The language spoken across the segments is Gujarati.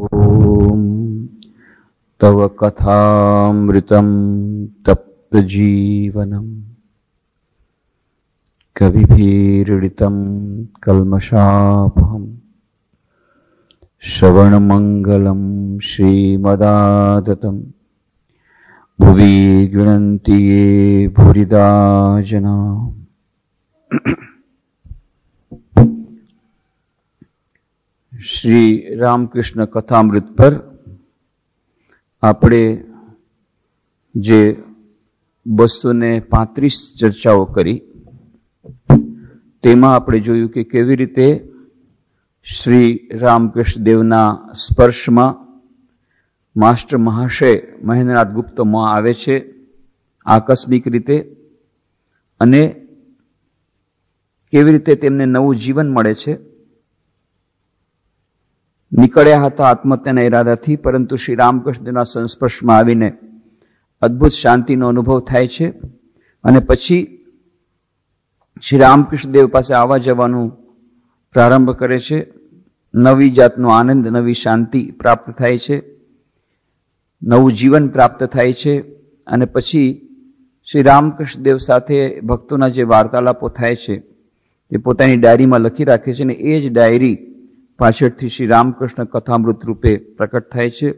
ॐ तव कथामृतं तप्तजीवनम् कविभिरीडितं कल्मषापहम् श्रवणमङ्गलं श्रीमदादतं भुवि गृणन्ति ये भुरिदा जना શ્રી રામકૃષ્ણ કથામૃત પર આપણે જે બસો ને પાંત્રીસ ચર્ચાઓ કરી, તેમાં આપણે જોયું કે કેવી રીતે શ્રી રામકૃષ્ણ દેવના સ્પર્શમાં માસ્ટર મહાશય મહેન્દ્રનાથ ગુપ્તમાં આવે છે આકસ્મિક રીતે અને કેવી રીતે તેમને નવું જીવન મળે છે નીકળ્યા હતા આત્મહત્યાના ઈરાદાથી, પરંતુ શ્રી રામકૃષ્ણના સંસ્પર્શમાં આવીને અદ્ભુત શાંતિનો અનુભવ થાય છે અને પછી શ્રી રામકૃષ્ણદેવ પાસે આવવા જવાનું પ્રારંભ કરે છે. નવી જાતનો આનંદ, નવી શાંતિ પ્રાપ્ત થાય છે. નવું જીવન પ્રાપ્ત થાય છે અને પછી શ્રી રામકૃષ્ણદેવ સાથે ભક્તોના જે વાર્તાલાપો થાય છે તે પોતાની ડાયરીમાં લખી રાખે છે અને એ જ ડાયરી પાછળથી શ્રી રામકૃષ્ણ કથામૃત રૂપે પ્રકટ થાય છે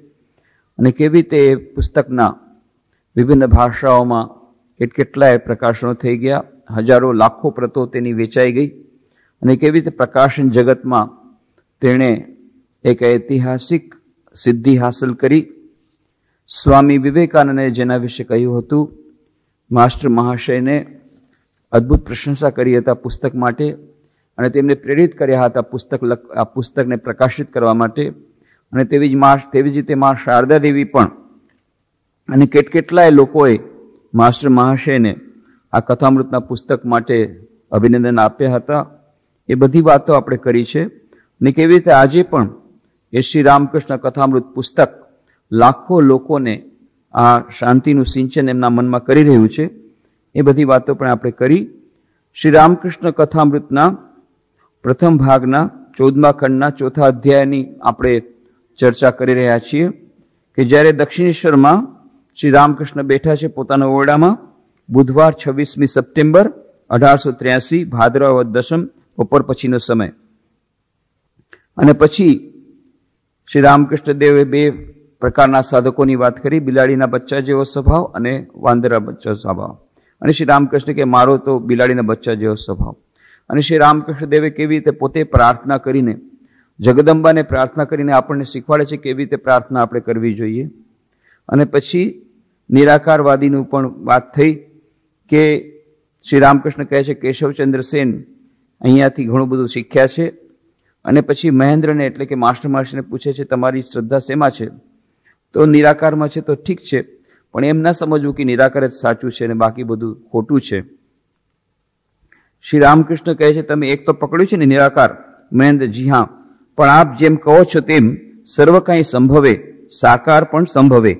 અને કેવી રીતે એ પુસ્તકના વિભિન્ન ભાષાઓમાં કેટકેટલાય પ્રકાશનો થઈ ગયા, હજારો લાખો પ્રતો તેની વેચાઈ ગઈ અને કેવી રીતે પ્રકાશન જગતમાં તેણે એક ઐતિહાસિક સિદ્ધિ હાંસલ કરી. સ્વામી વિવેકાનંદે જેના વિશે કહ્યું હતું, માસ્ટર મહાશયને અદ્ભુત પ્રશંસા કરી હતા પુસ્તક માટે. અને તેમને પ્રેરિત કર્યા હતા પુસ્તક આ પુસ્તકને પ્રકાશિત કરવા માટે. અને તેવી જ માં તેવી જ રીતે મા શારદા દેવી પણ અને કેટ, કેટલાય લોકોએ માસ્ટર મહાશયને આ કથામૃતના પુસ્તક માટે અભિનંદન આપ્યા હતા. એ બધી વાતો આપણે કરી છે. અને કેવી રીતે આજે પણ એ શ્રી રામકૃષ્ણ કથામૃત પુસ્તક લાખો લોકોને આ શાંતિનું સિંચન એમના મનમાં કરી રહ્યું છે, એ બધી વાતો પણ આપણે કરી. શ્રી રામકૃષ્ણ કથામૃતના પ્રથમ ભાગના ચૌદમા ખંડના ચોથા અધ્યાયની આપણે ચર્ચા કરી રહ્યા છીએ કે જ્યારે દક્ષિણેશ્વરમાં શ્રી રામકૃષ્ણ બેઠા છે પોતાના ઓરડામાં, બુધવાર છવ્વીસમી સપ્ટેમ્બર અઢારસો ત્ર્યાસી, ભાદરવા દશમ, બપોર પછીનો સમય. અને પછી શ્રી રામકૃષ્ણ દેવે બે પ્રકારના સાધકોની વાત કરી, બિલાડીના બચ્ચા જેવો સ્વભાવ અને વાંદરા બચ્ચા સ્વભાવ. અને શ્રી રામકૃષ્ણ કે, મારો તો બિલાડીના બચ્ચા જેવો સ્વભાવ. અને શ્રી રામકૃષ્ણદેવે કેવી રીતે પોતે પ્રાર્થના કરીને, જગદંબાને પ્રાર્થના કરીને આપણને શીખવાડે છે કેવી રીતે પ્રાર્થના આપણે કરવી જોઈએ. અને પછી નિરાકારવાદીનું પણ વાત થઈ કે શ્રી રામકૃષ્ણ કહે છે, કેશવચંદ્ર સેન અહીંયાથી ઘણું બધું શીખ્યા છે. અને પછી મહેન્દ્રને એટલે કે માસ્ટર માસ્ટરને પૂછે છે, તમારી શ્રદ્ધા શેમાં છે? તો નિરાકારમાં છે તો ઠીક છે, પણ એમ ના સમજવું કે નિરાકાર જ સાચું છે અને બાકી બધું ખોટું છે. શ્રી રામકૃષ્ણ કહે છે, તમે એક તો પકડ્યું છે ને નિરાકાર, મહેન્દ્ર, જી હા, પણ આપ જેમ કહો છો તેમ સર્વ કાંઈ સંભવે, સાકાર પણ સંભવે.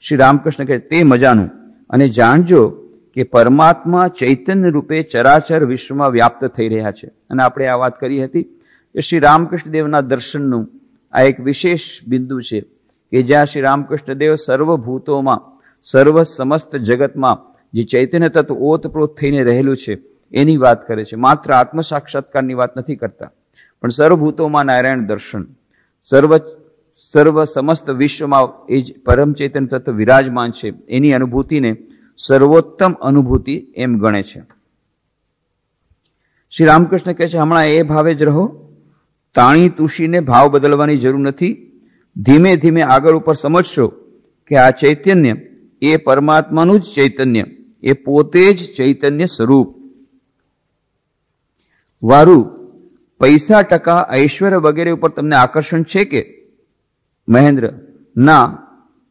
શ્રી રામકૃષ્ણ કહે, તે મજાનું. અને જાણજો કે પરમાત્મા ચૈતન્ય રૂપે ચરાચર વિશ્વમાં વ્યાપ્ત થઈ રહ્યા છે. અને આપણે આ વાત કરી હતી કે શ્રી રામકૃષ્ણ દેવના દર્શનનું આ એક વિશેષ બિંદુ છે કે જ્યાં શ્રી રામકૃષ્ણ દેવ સર્વભૂતોમાં સર્વ સમસ્ત જગતમાં જે ચૈતન્ય તત્વ ઓતપ્રોત થઈને રહેલું છે એની વાત કરે છે. માત્ર આત્મ સાક્ષાત્કારની વાત નથી કરતા. પણ સર્વભૂતોમાં નારાયણ દર્શન. સર્વ સર્વ સમસ્ત વિશ્વમાં એ જ પરમ તત્વ વિરાજમાન છે. એની અનુભૂતિને સર્વોત્તમ અનુભૂતિ એમ ગણે છે. શ્રી રામકૃષ્ણ કહે છે, હમણાં એ ભાવે જ રહો. તાણી તુષીને ભાવ બદલવાની જરૂર નથી. ધીમે ધીમે આગળ ઉપર સમજશો કે આ ચૈતન્ય એ પરમાત્માનું જ ચૈતન્ય. એ પોતે જ ચૈતન્ય સ્વરૂપ. વારું, પૈસા ટકા ઐશ્વર્ય વગેરે ઉપર તમને આકર્ષણ છે કે? મહેન્દ્ર, ના,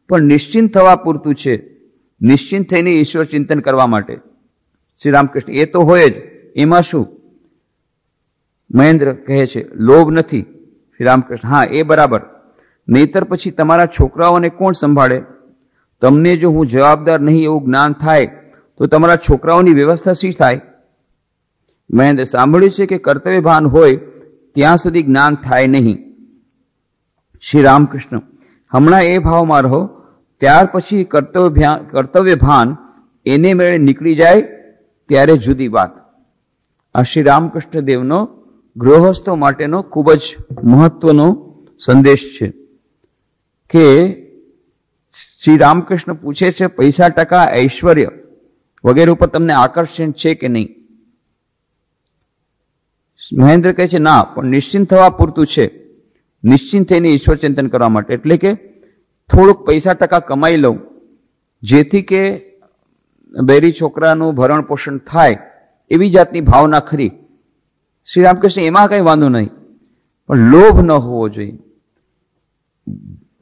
પણ નિશ્ચિંત થવા પૂરતું છે. નિશ્ચિંત થઈને ઈશ્વર ચિંતન કરવા માટે. શ્રી રામકૃષ્ણ, એ તો હોય જ. એમાં શું? મહેન્દ્ર કહે છે, લોભ નથી. શ્રી રામકૃષ્ણ, હા, એ બરાબર. નહીતર પછી તમારા છોકરાઓને કોણ સંભાળે? તમને જો હું જવાબદાર નહીં એવું જ્ઞાન થાય, તો તમારા છોકરાઓની વ્યવસ્થા શી થાય? મહેન્દ્ર સાંભળ્યું છે કે કર્તવ્યભાન હોય, ત્યાં સુધી જ્ઞાન થાય નહીં. શ્રી રામકૃષ્ણ, હમણાં એ ભાવમાં રહો, ત્યાર પછી કર્તવ્ય કર્તવ્યભાન એને મેળે નીકળી જાય ત્યારે જુદી વાત. આ શ્રી રામકૃષ્ણ દેવનો ગૃહસ્થો માટેનો ખૂબ જ મહત્વનો સંદેશ છે કે શ્રી રામકૃષ્ણ પૂછે છે, પૈસા ટકા ઐશ્વર્ય વગેરે ઉપર તમને આકર્ષણ છે કે નહીં? મહેન્દ્ર કહે છે, ના, પણ નિશ્ચિંત થવા પૂરતું છે. નિશ્ચિંત થઈને ઈશ્વર ચિંતન કરવા માટે, એટલે કે થોડુંક પૈસા ટકા કમાઈ લઉં, જેથી કે બેરી છોકરાનું ભરણ પોષણ થાય, એવી જાતની ભાવના ખરી. શ્રી રામકૃષ્ણ, એમાં કંઈ વાંધો નહીં, પણ લોભ ન હોવો જોઈએ.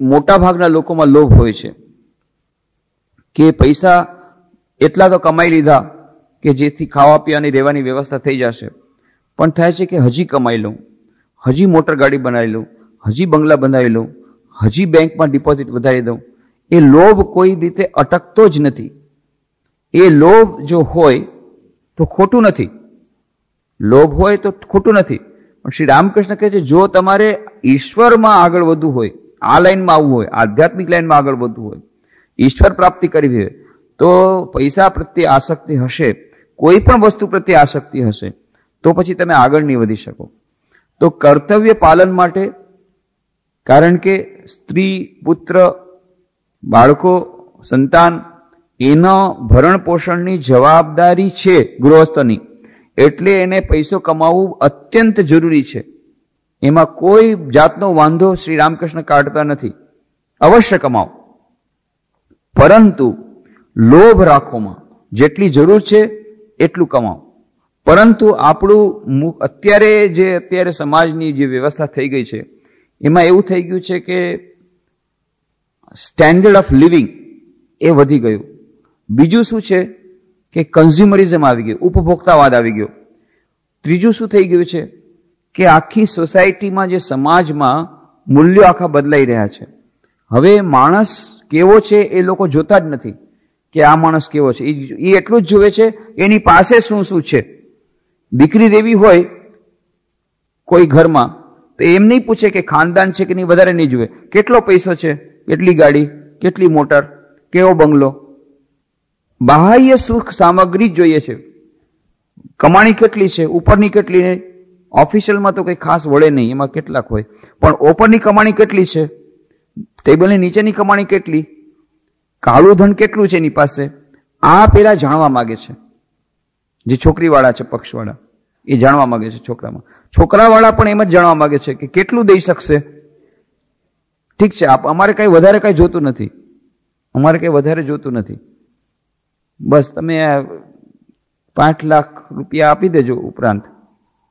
મોટા ભાગના લોકોમાં લોભ હોય છે કે પૈસા એટલા તો કમાઈ લીધા કે જેથી ખાવા પીવાની રહેવાની વ્યવસ્થા થઈ જશે. પણ થાય છે કે હજી કમાઈ લઉં હજી મોટર ગાડી બનાવી લઉં હજી બંગલા બનાવી લઉં હજી બેંકમાં ડિપોઝિટ વધારી દઉં. એ લોભ કોઈ રીતે અટકતો જ નથી. એ લોભ જો હોય તો ખોટું નથી. લોભ હોય તો ખોટું નથી. પણ શ્રી રામકૃષ્ણ કહે છે, જો તમારે ઈશ્વરમાં આગળ વધવું હોય, આ લાઈનમાં આવવું હોય, આધ્યાત્મિક લાઈનમાં આગળ વધવું હોય, ઈશ્વર પ્રાપ્તિ કરવી હોય, તો પૈસા પ્રત્યે આસક્તિ હશે, કોઈ પણ વસ્તુ પ્રત્યે આસક્તિ હશે. તો પછી તમે આગળ નહીં વધી શકો. તો કર્તવ્ય પાલન માટે, કારણ કે સ્ત્રી, પુત્ર, બાળકો, સંતાન, એનો ભરણ પોષણની જવાબદારી છે ગૃહસ્થની. એટલે એને પૈસો કમાવવું અત્યંત જરૂરી છે. એમાં કોઈ જાતનો વાંધો શ્રી રામકૃષ્ણ કાઢતા નથી. અવશ્ય કમાવો. પરંતુ લોભ રાખોમાં જેટલી જરૂર છે, એટલું કમાવો. પરંતુ આપણું અત્યારે જે અત્યારે સમાજની જે વ્યવસ્થા થઈ ગઈ છે, એમાં એવું થઈ ગયું છે કે સ્ટેન્ડર્ડ ઓફ લિવિંગ એ વધી ગયું. બીજું શું છે કે કન્ઝ્યુમરિઝમ આવી ગયું, ઉપભોક્તાવાદ આવી ગયો. ત્રીજું શું થઈ ગયું છે કે આખી સોસાયટીમાં જે સમાજમાં મૂલ્યો આખા બદલાઈ રહ્યા છે. હવે માણસ કેવો છે એ લોકો જોતા જ નથી કે આ માણસ કેવો છે. એ એટલું જ જુએ છે એની પાસે શું શું છે. દીકરી દેવી હોય કોઈ ઘરમાં, તો એમ નહીં પૂછે કે ખાનદાન છે કે નહીં, વધારે નહીં જુએ. કેટલો પૈસો છે? કેટલી ગાડી? કેટલી મોટર? કેવો બંગલો? બાહ્ય સુખ સામગ્રી જ જોઈએ છે. કમાણી કેટલી છે? ઉપરની કેટલી નહીં ઓફિશિયલમાં તો કંઈ ખાસ વળે નહીં, એમાં કેટલાક હોય. પણ ઓપરની કમાણી કેટલી છે? ટેબલની નીચેની કમાણી કેટલી? કાળું ધન કેટલું છે એની પાસે? આ પેલા જાણવા માગે છે. જે છોકરીવાળા છે, પક્ષવાળા, એ જાણવા માગે છે છોકરામાં. છોકરાવાળા પણ એમ જ જાણવા માગે છે કે કેટલું દઈ શકશે? ઠીક છે અમારે કાંઈ વધારે કાંઈ જોતું નથી. અમારે કંઈ વધારે જોતું નથી. બસ તમે પાંચ લાખ રૂપિયા આપી દેજો ઉપરાંત.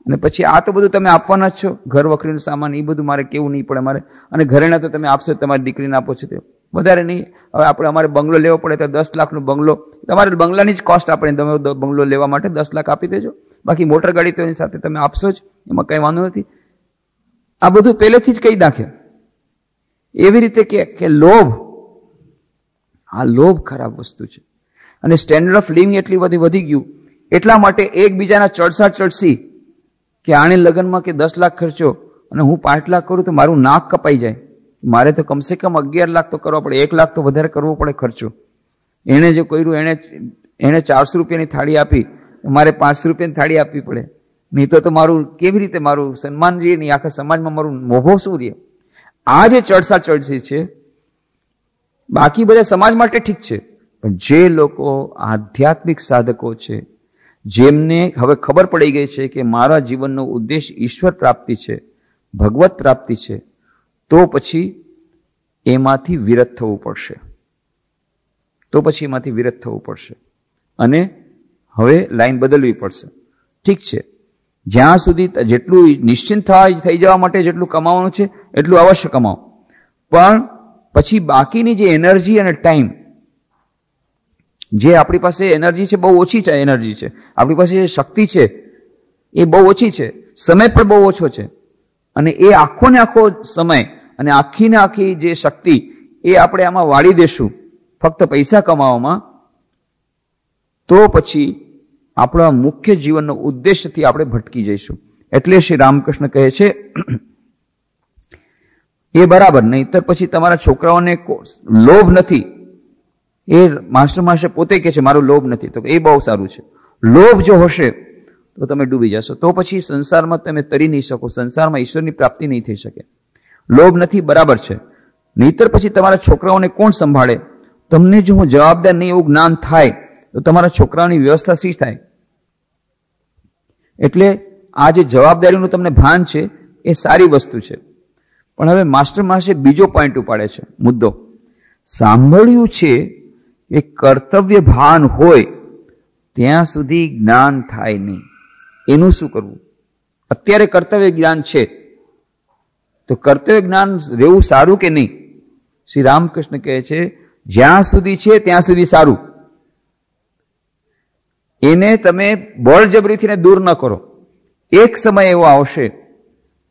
અને પછી આ તો બધું તમે આપવાના જ છો. ઘર વખરીનું સામાન, એ બધું મારે કેવું નહીં પડે મારે. અને ઘરેણા તો તમે આપશો તમારી દીકરીને આપો છો તે વધારે નહીં. હવે આપણે અમારે બંગલો લેવો પડે તો દસ લાખનો બંગલો. તમારે બંગલાની જ કોસ્ટ આપણે તમે બંગલો લેવા માટે દસ લાખ આપી દેજો. બાકી મોટર ગાડી તો એની સાથે તમે આપશો જ. એમાં કંઈ વાંધો નથી. આ બધું પહેલેથી જ કહી નાખે. એવી રીતે કે લોભ. આ લોભ ખરાબ વસ્તુ છે. અને સ્ટેન્ડર્ડ ઓફ લિવિંગ એટલી બધી વધી ગયું. એટલા માટે એકબીજાના ચડસા ચડસી કે આણે લગ્નમાં કે દસ લાખ ખર્ચો અને હું પાંચ લાખ કરું તો મારું નાક કપાઈ જાય. મારે તો કમસે કમ અગિયાર લાખ તો કરવા પડે. એક લાખ તો વધારે કરવો પડે ખર્ચો. એણે જે કર્યું, એણે એણે ચારસો રૂપિયાની થાળી આપી. મારે પાંચસો રૂપિયાની થાળી આપવી પડે. નહીં તો મારું કેવી રીતે મારું સન્માન રહે નહીં આખા સમાજમાં મારું મોભો શું રહે? આ જે ચડસા ચડસી છે, બાકી બધા સમાજ માટે ઠીક છે. પણ જે લોકો આધ્યાત્મિક સાધકો છે, જેમને હવે ખબર પડી ગઈ છે કે મારા જીવનનો ઉદ્દેશ ઈશ્વર પ્રાપ્તિ છે, ભગવત પ્રાપ્તિ છે તો પછી એમાંથી વિરત થવું પડશે. તો પછી એમાંથી વિરત થવું પડશે. અને હવે લાઈન બદલવી પડશે. ઠીક છે. જ્યાં સુધી જેટલું નિશ્ચિંત થાય, થઈ જવા માટે જેટલું કમાવાનું છે, એટલું અવશ્ય કમાવો પણ પછી બાકીની જે એનર્જી અને ટાઈમ, જે આપણી પાસે એનર્જી છે, બહુ ઓછી છે એનર્જી છે. આપણી પાસે જે શક્તિ છે, એ બહુ ઓછી છે. સમય પણ બહુ ઓછો છે. અને એ આખો ને આખો સમય અને આખી ને આખી જે શક્તિ એ આપણે આમાં વાળી દેશું ફક્ત પૈસા કમાવામાં, તો પછી આપણા મુખ્ય જીવનનો ઉદ્દેશ્યથી આપણે ભટકી જઈશું. એટલે શ્રી રામકૃષ્ણ કહે છે, એ બરાબર, નહીતર પછી તમારા છોકરાઓને લોભ નથી. એ માસ્ટર માસ્ટર પોતે કે છે, મારો લોભ નથી. તો એ બહુ સારું છે. લોભ જો હશે, તો તમે ડૂબી જશો. તો પછી સંસારમાં તમે તરી નહીં શકો, સંસારમાં ઈશ્વરની પ્રાપ્તિ નહીં થઈ શકે. લોભ નથી, બરાબર છે. નહીતર પછી તમારા છોકરાઓને કોણ સંભાળે? તમને જો હું જવાબદાર નહીં એવું જ્ઞાન થાય, તો તમારા છોકરાઓની વ્યવસ્થા શી થાય? એટલે આ જે જવાબદારીનું તમને ભાન છે, એ સારી વસ્તુ છે. પણ હવે માસ્ટર માસે બીજો પોઈન્ટ ઉપાડે છે, મુદ્દો. સાંભળ્યું છે કે કર્તવ્ય ભાન હોય, ત્યાં સુધી જ્ઞાન થાય નહીં. એનું શું કરવું? અત્યારે કર્તવ્ય જ્ઞાન છે. તો કર્તવ્ય જ્ઞાન રહેવું સારું કે નહીં? શ્રી રામકૃષ્ણ કહે છે, જ્યાં સુધી છે, ત્યાં સુધી સારું. એને તમે બળજબરીથી દૂર ન કરો. એક સમય એવો આવશે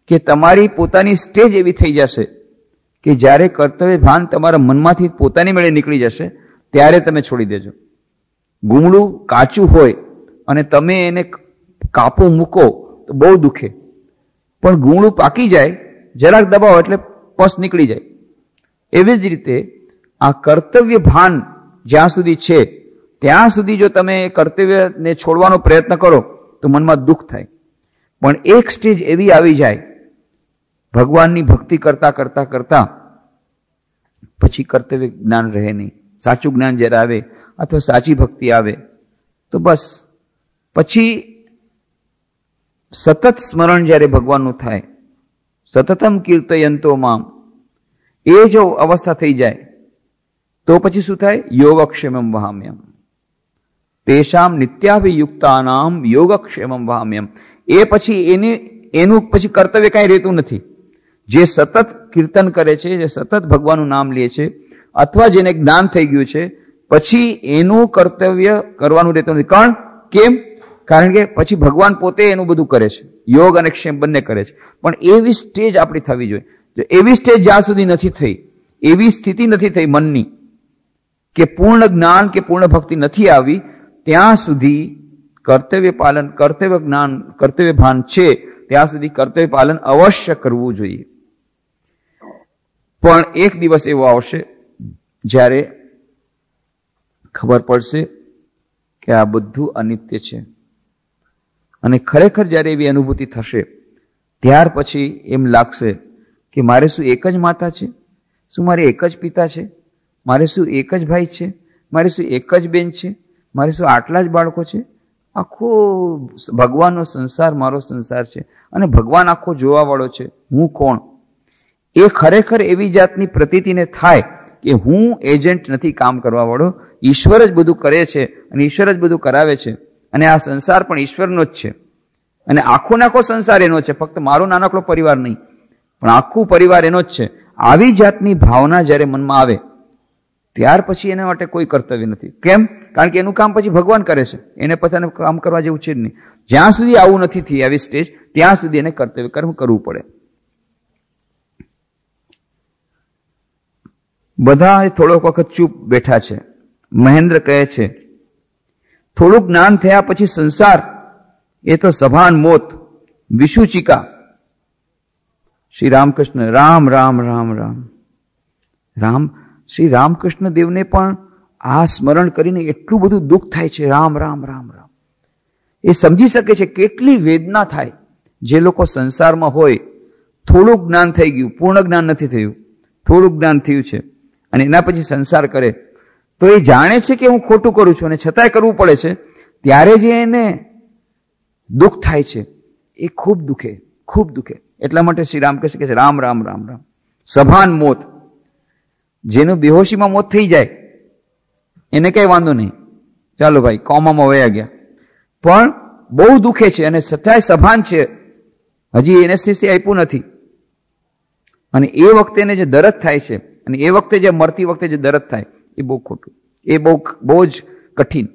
કે તમારી પોતાની સ્ટેજ એવી થઈ જશે કે જ્યારે કર્તવ્ય ભાન તમારા મનમાંથી પોતાની મેળે નીકળી જશે, ત્યારે તમે છોડી દેજો. ગુમડું કાચું હોય અને તમે એને કાપો, મૂકો તો બહુ દુખે. પણ ગુમડું પાકી જાય જરાક દબાવો એટલે પસ નીકળી જાય. એવી જ રીતે આ કર્તવ્ય ભાન જ્યાં સુધી છે, ત્યાં સુધી જો તમે કર્તવ્યને છોડવાનો પ્રયત્ન કરો, તો મનમાં દુઃખ થાય. પણ એક સ્ટેજ એવી આવી જાય, ભગવાનની ભક્તિ કરતા કરતા કરતા પછી કર્તવ્ય જ્ઞાન રહે નહીં. સાચું જ્ઞાન જ્યારે આવે અથવા સાચી ભક્તિ આવે, તો બસ. પછી સતત સ્મરણ જ્યારે ભગવાનનું થાય સતતમ કીર્તયંતોમાં એ જો અવસ્થા થઈ જાય, તો પછી શું થાય? યોગક્ષેમમ વહામ્યમ. તેષામ નિત્યાભિયુક્તાનામ યોગક્ષેમમ વહામ્યમ. એ પછી એને, એનું પછી કર્તવ્ય કાંઈ રહેતું નથી. જે સતત કીર્તન કરે છે, જે સતત ભગવાનનું નામ લે છે, અથવા જેને જ્ઞાન થઈ ગયું છે, પછી એનું કર્તવ્ય કરવાનું રહેતું નથી. કારણ, કેમ? કારણ કે પછી ભગવાન પોતે એનું બધું કરે છે. યોગ અને ક્ષેમ બંને કરે છે. પણ એવી સ્ટેજ આપણી થવી જોઈએ. એવી સ્ટેજ જ્યાં સુધી નથી થઈ, એવી સ્થિતિ નથી થઈ મનની, કે પૂર્ણ જ્ઞાન કે પૂર્ણ ભક્તિ નથી આવી, ત્યાં સુધી કર્તવ્ય પાલન, કર્તવ્ય જ્ઞાન, કર્તવ્ય ભાન છે, ત્યાં સુધી કર્તવ્ય પાલન અવશ્ય કરવું જોઈએ. પણ એક દિવસ એવો આવશે, જ્યારે ખબર પડશે કે આ બધું અનિત્ય છે. અને ખરેખર જ્યારે એવી અનુભૂતિ થશે, ત્યાર પછી એમ લાગશે કે મારે શું એક જ માતા છે? શું મારે એક જ પિતા છે? મારે શું એક જ ભાઈ છે? મારે શું એક જ બેન છે? મારે શું આટલા જ બાળકો છે? આખો ભગવાનનો સંસાર મારો સંસાર છે અને ભગવાન આખો જોવાવાળો છે. હું કોણ? એ ખરેખર એવી જાતની પ્રતીતિને થાય કે હું એજન્ટ નથી કામ કરવાવાળો. ઈશ્વર જ બધું કરે છે અને ઈશ્વર જ બધું કરાવે છે. અને આ સંસાર પણ ઈશ્વરનો જ છે. અને આખો નાખો સંસાર એનો છે. ફક્ત મારો નાનકડો પરિવાર નહીં. પણ આખું પરિવાર એનો જ છે. આવી જાતની ભાવના જ્યારે મનમાં આવે, ત્યાર પછી એના માટે કોઈ કર્તવ્ય નથી. કેમ? કારણ કે એનું કામ પછી ભગવાન કરે છે. એને પોતાને કામ કરવા જેવું છે જ નહીં. જ્યાં સુધી આવું નથી થઈ આવી સ્ટેજ ત્યાં સુધી એને કર્તવ્ય કર્મ કરવું પડે. બધા થોડોક વખત ચૂપ બેઠા છે. મહેન્દ્ર કહે છે થોડુંક જ્ઞાન થયા પછી સંસાર, એ તો સભાન મોત, વિષુચિકા. શ્રી રામકૃષ્ણ રામ રામ રામ રામ. રામ શ્રી રામકૃષ્ણ દેવને પણ આ સ્મરણ કરીને એટલું બધું દુઃખ થાય છે, રામ રામ રામ રામ. એ સમજી શકે છે કેટલી વેદના થાય જે લોકો સંસારમાં હોય. થોડુંક જ્ઞાન થઈ ગયું, પૂર્ણ જ્ઞાન નથી થયું. થોડુંક જ્ઞાન થયું છે અને એના પછી સંસાર કરે. તો એ જાણે છે કે હું ખોટું કરું છું અને છતાંય કરવું પડે છે, ત્યારે જે એને દુઃખ થાય છે, એ ખૂબ દુખે ખૂબ દુખે. એટલા માટે શ્રી રામ કહે છે રામ રામ રામ રામ. સભાન મોત. જેનું બેહોશીમાં મોત થઈ જાય, એને કઈ વાંધો નહીં. ચાલો ભાઈ, કોમામાં વયા ગયા. પણ બહુ દુખે છે અને છતાંય સભાન છે. હજી એને સ્થિતિ આપ્યું નથી. અને એ વખતે એને જે દરદ થાય છે, અને એ વખતે જે મરતી વખતે જે દરદ થાય એ બહુ ખોટું. એ બહુ બહુ જ કઠિન.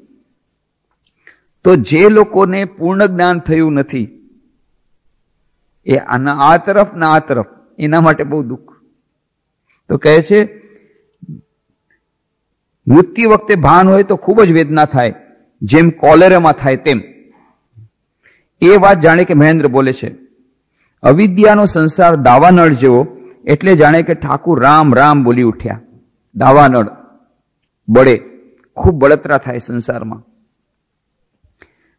તો જે લોકોને પૂર્ણ જ્ઞાન થયું નથી, એ આના, આ તરફ ના આ તરફ, એના માટે બહુ દુઃખ. તો કહે છે, મૃત્યુ વખતે ભાન હોય તો ખૂબ જ વેદના થાય, જેમ કોલેરામાં થાય તેમ. એ વાત જાણે કે મહેન્દ્ર બોલે છે. અવિદ્યાનો સંસાર દાવાનળ જેવો, એટલે જાણે કે ઠાકુર રામ રામ બોલી ઉઠ્યા. દાવાનળ. બળે, ખૂબ બળતરા થાય સંસારમાં.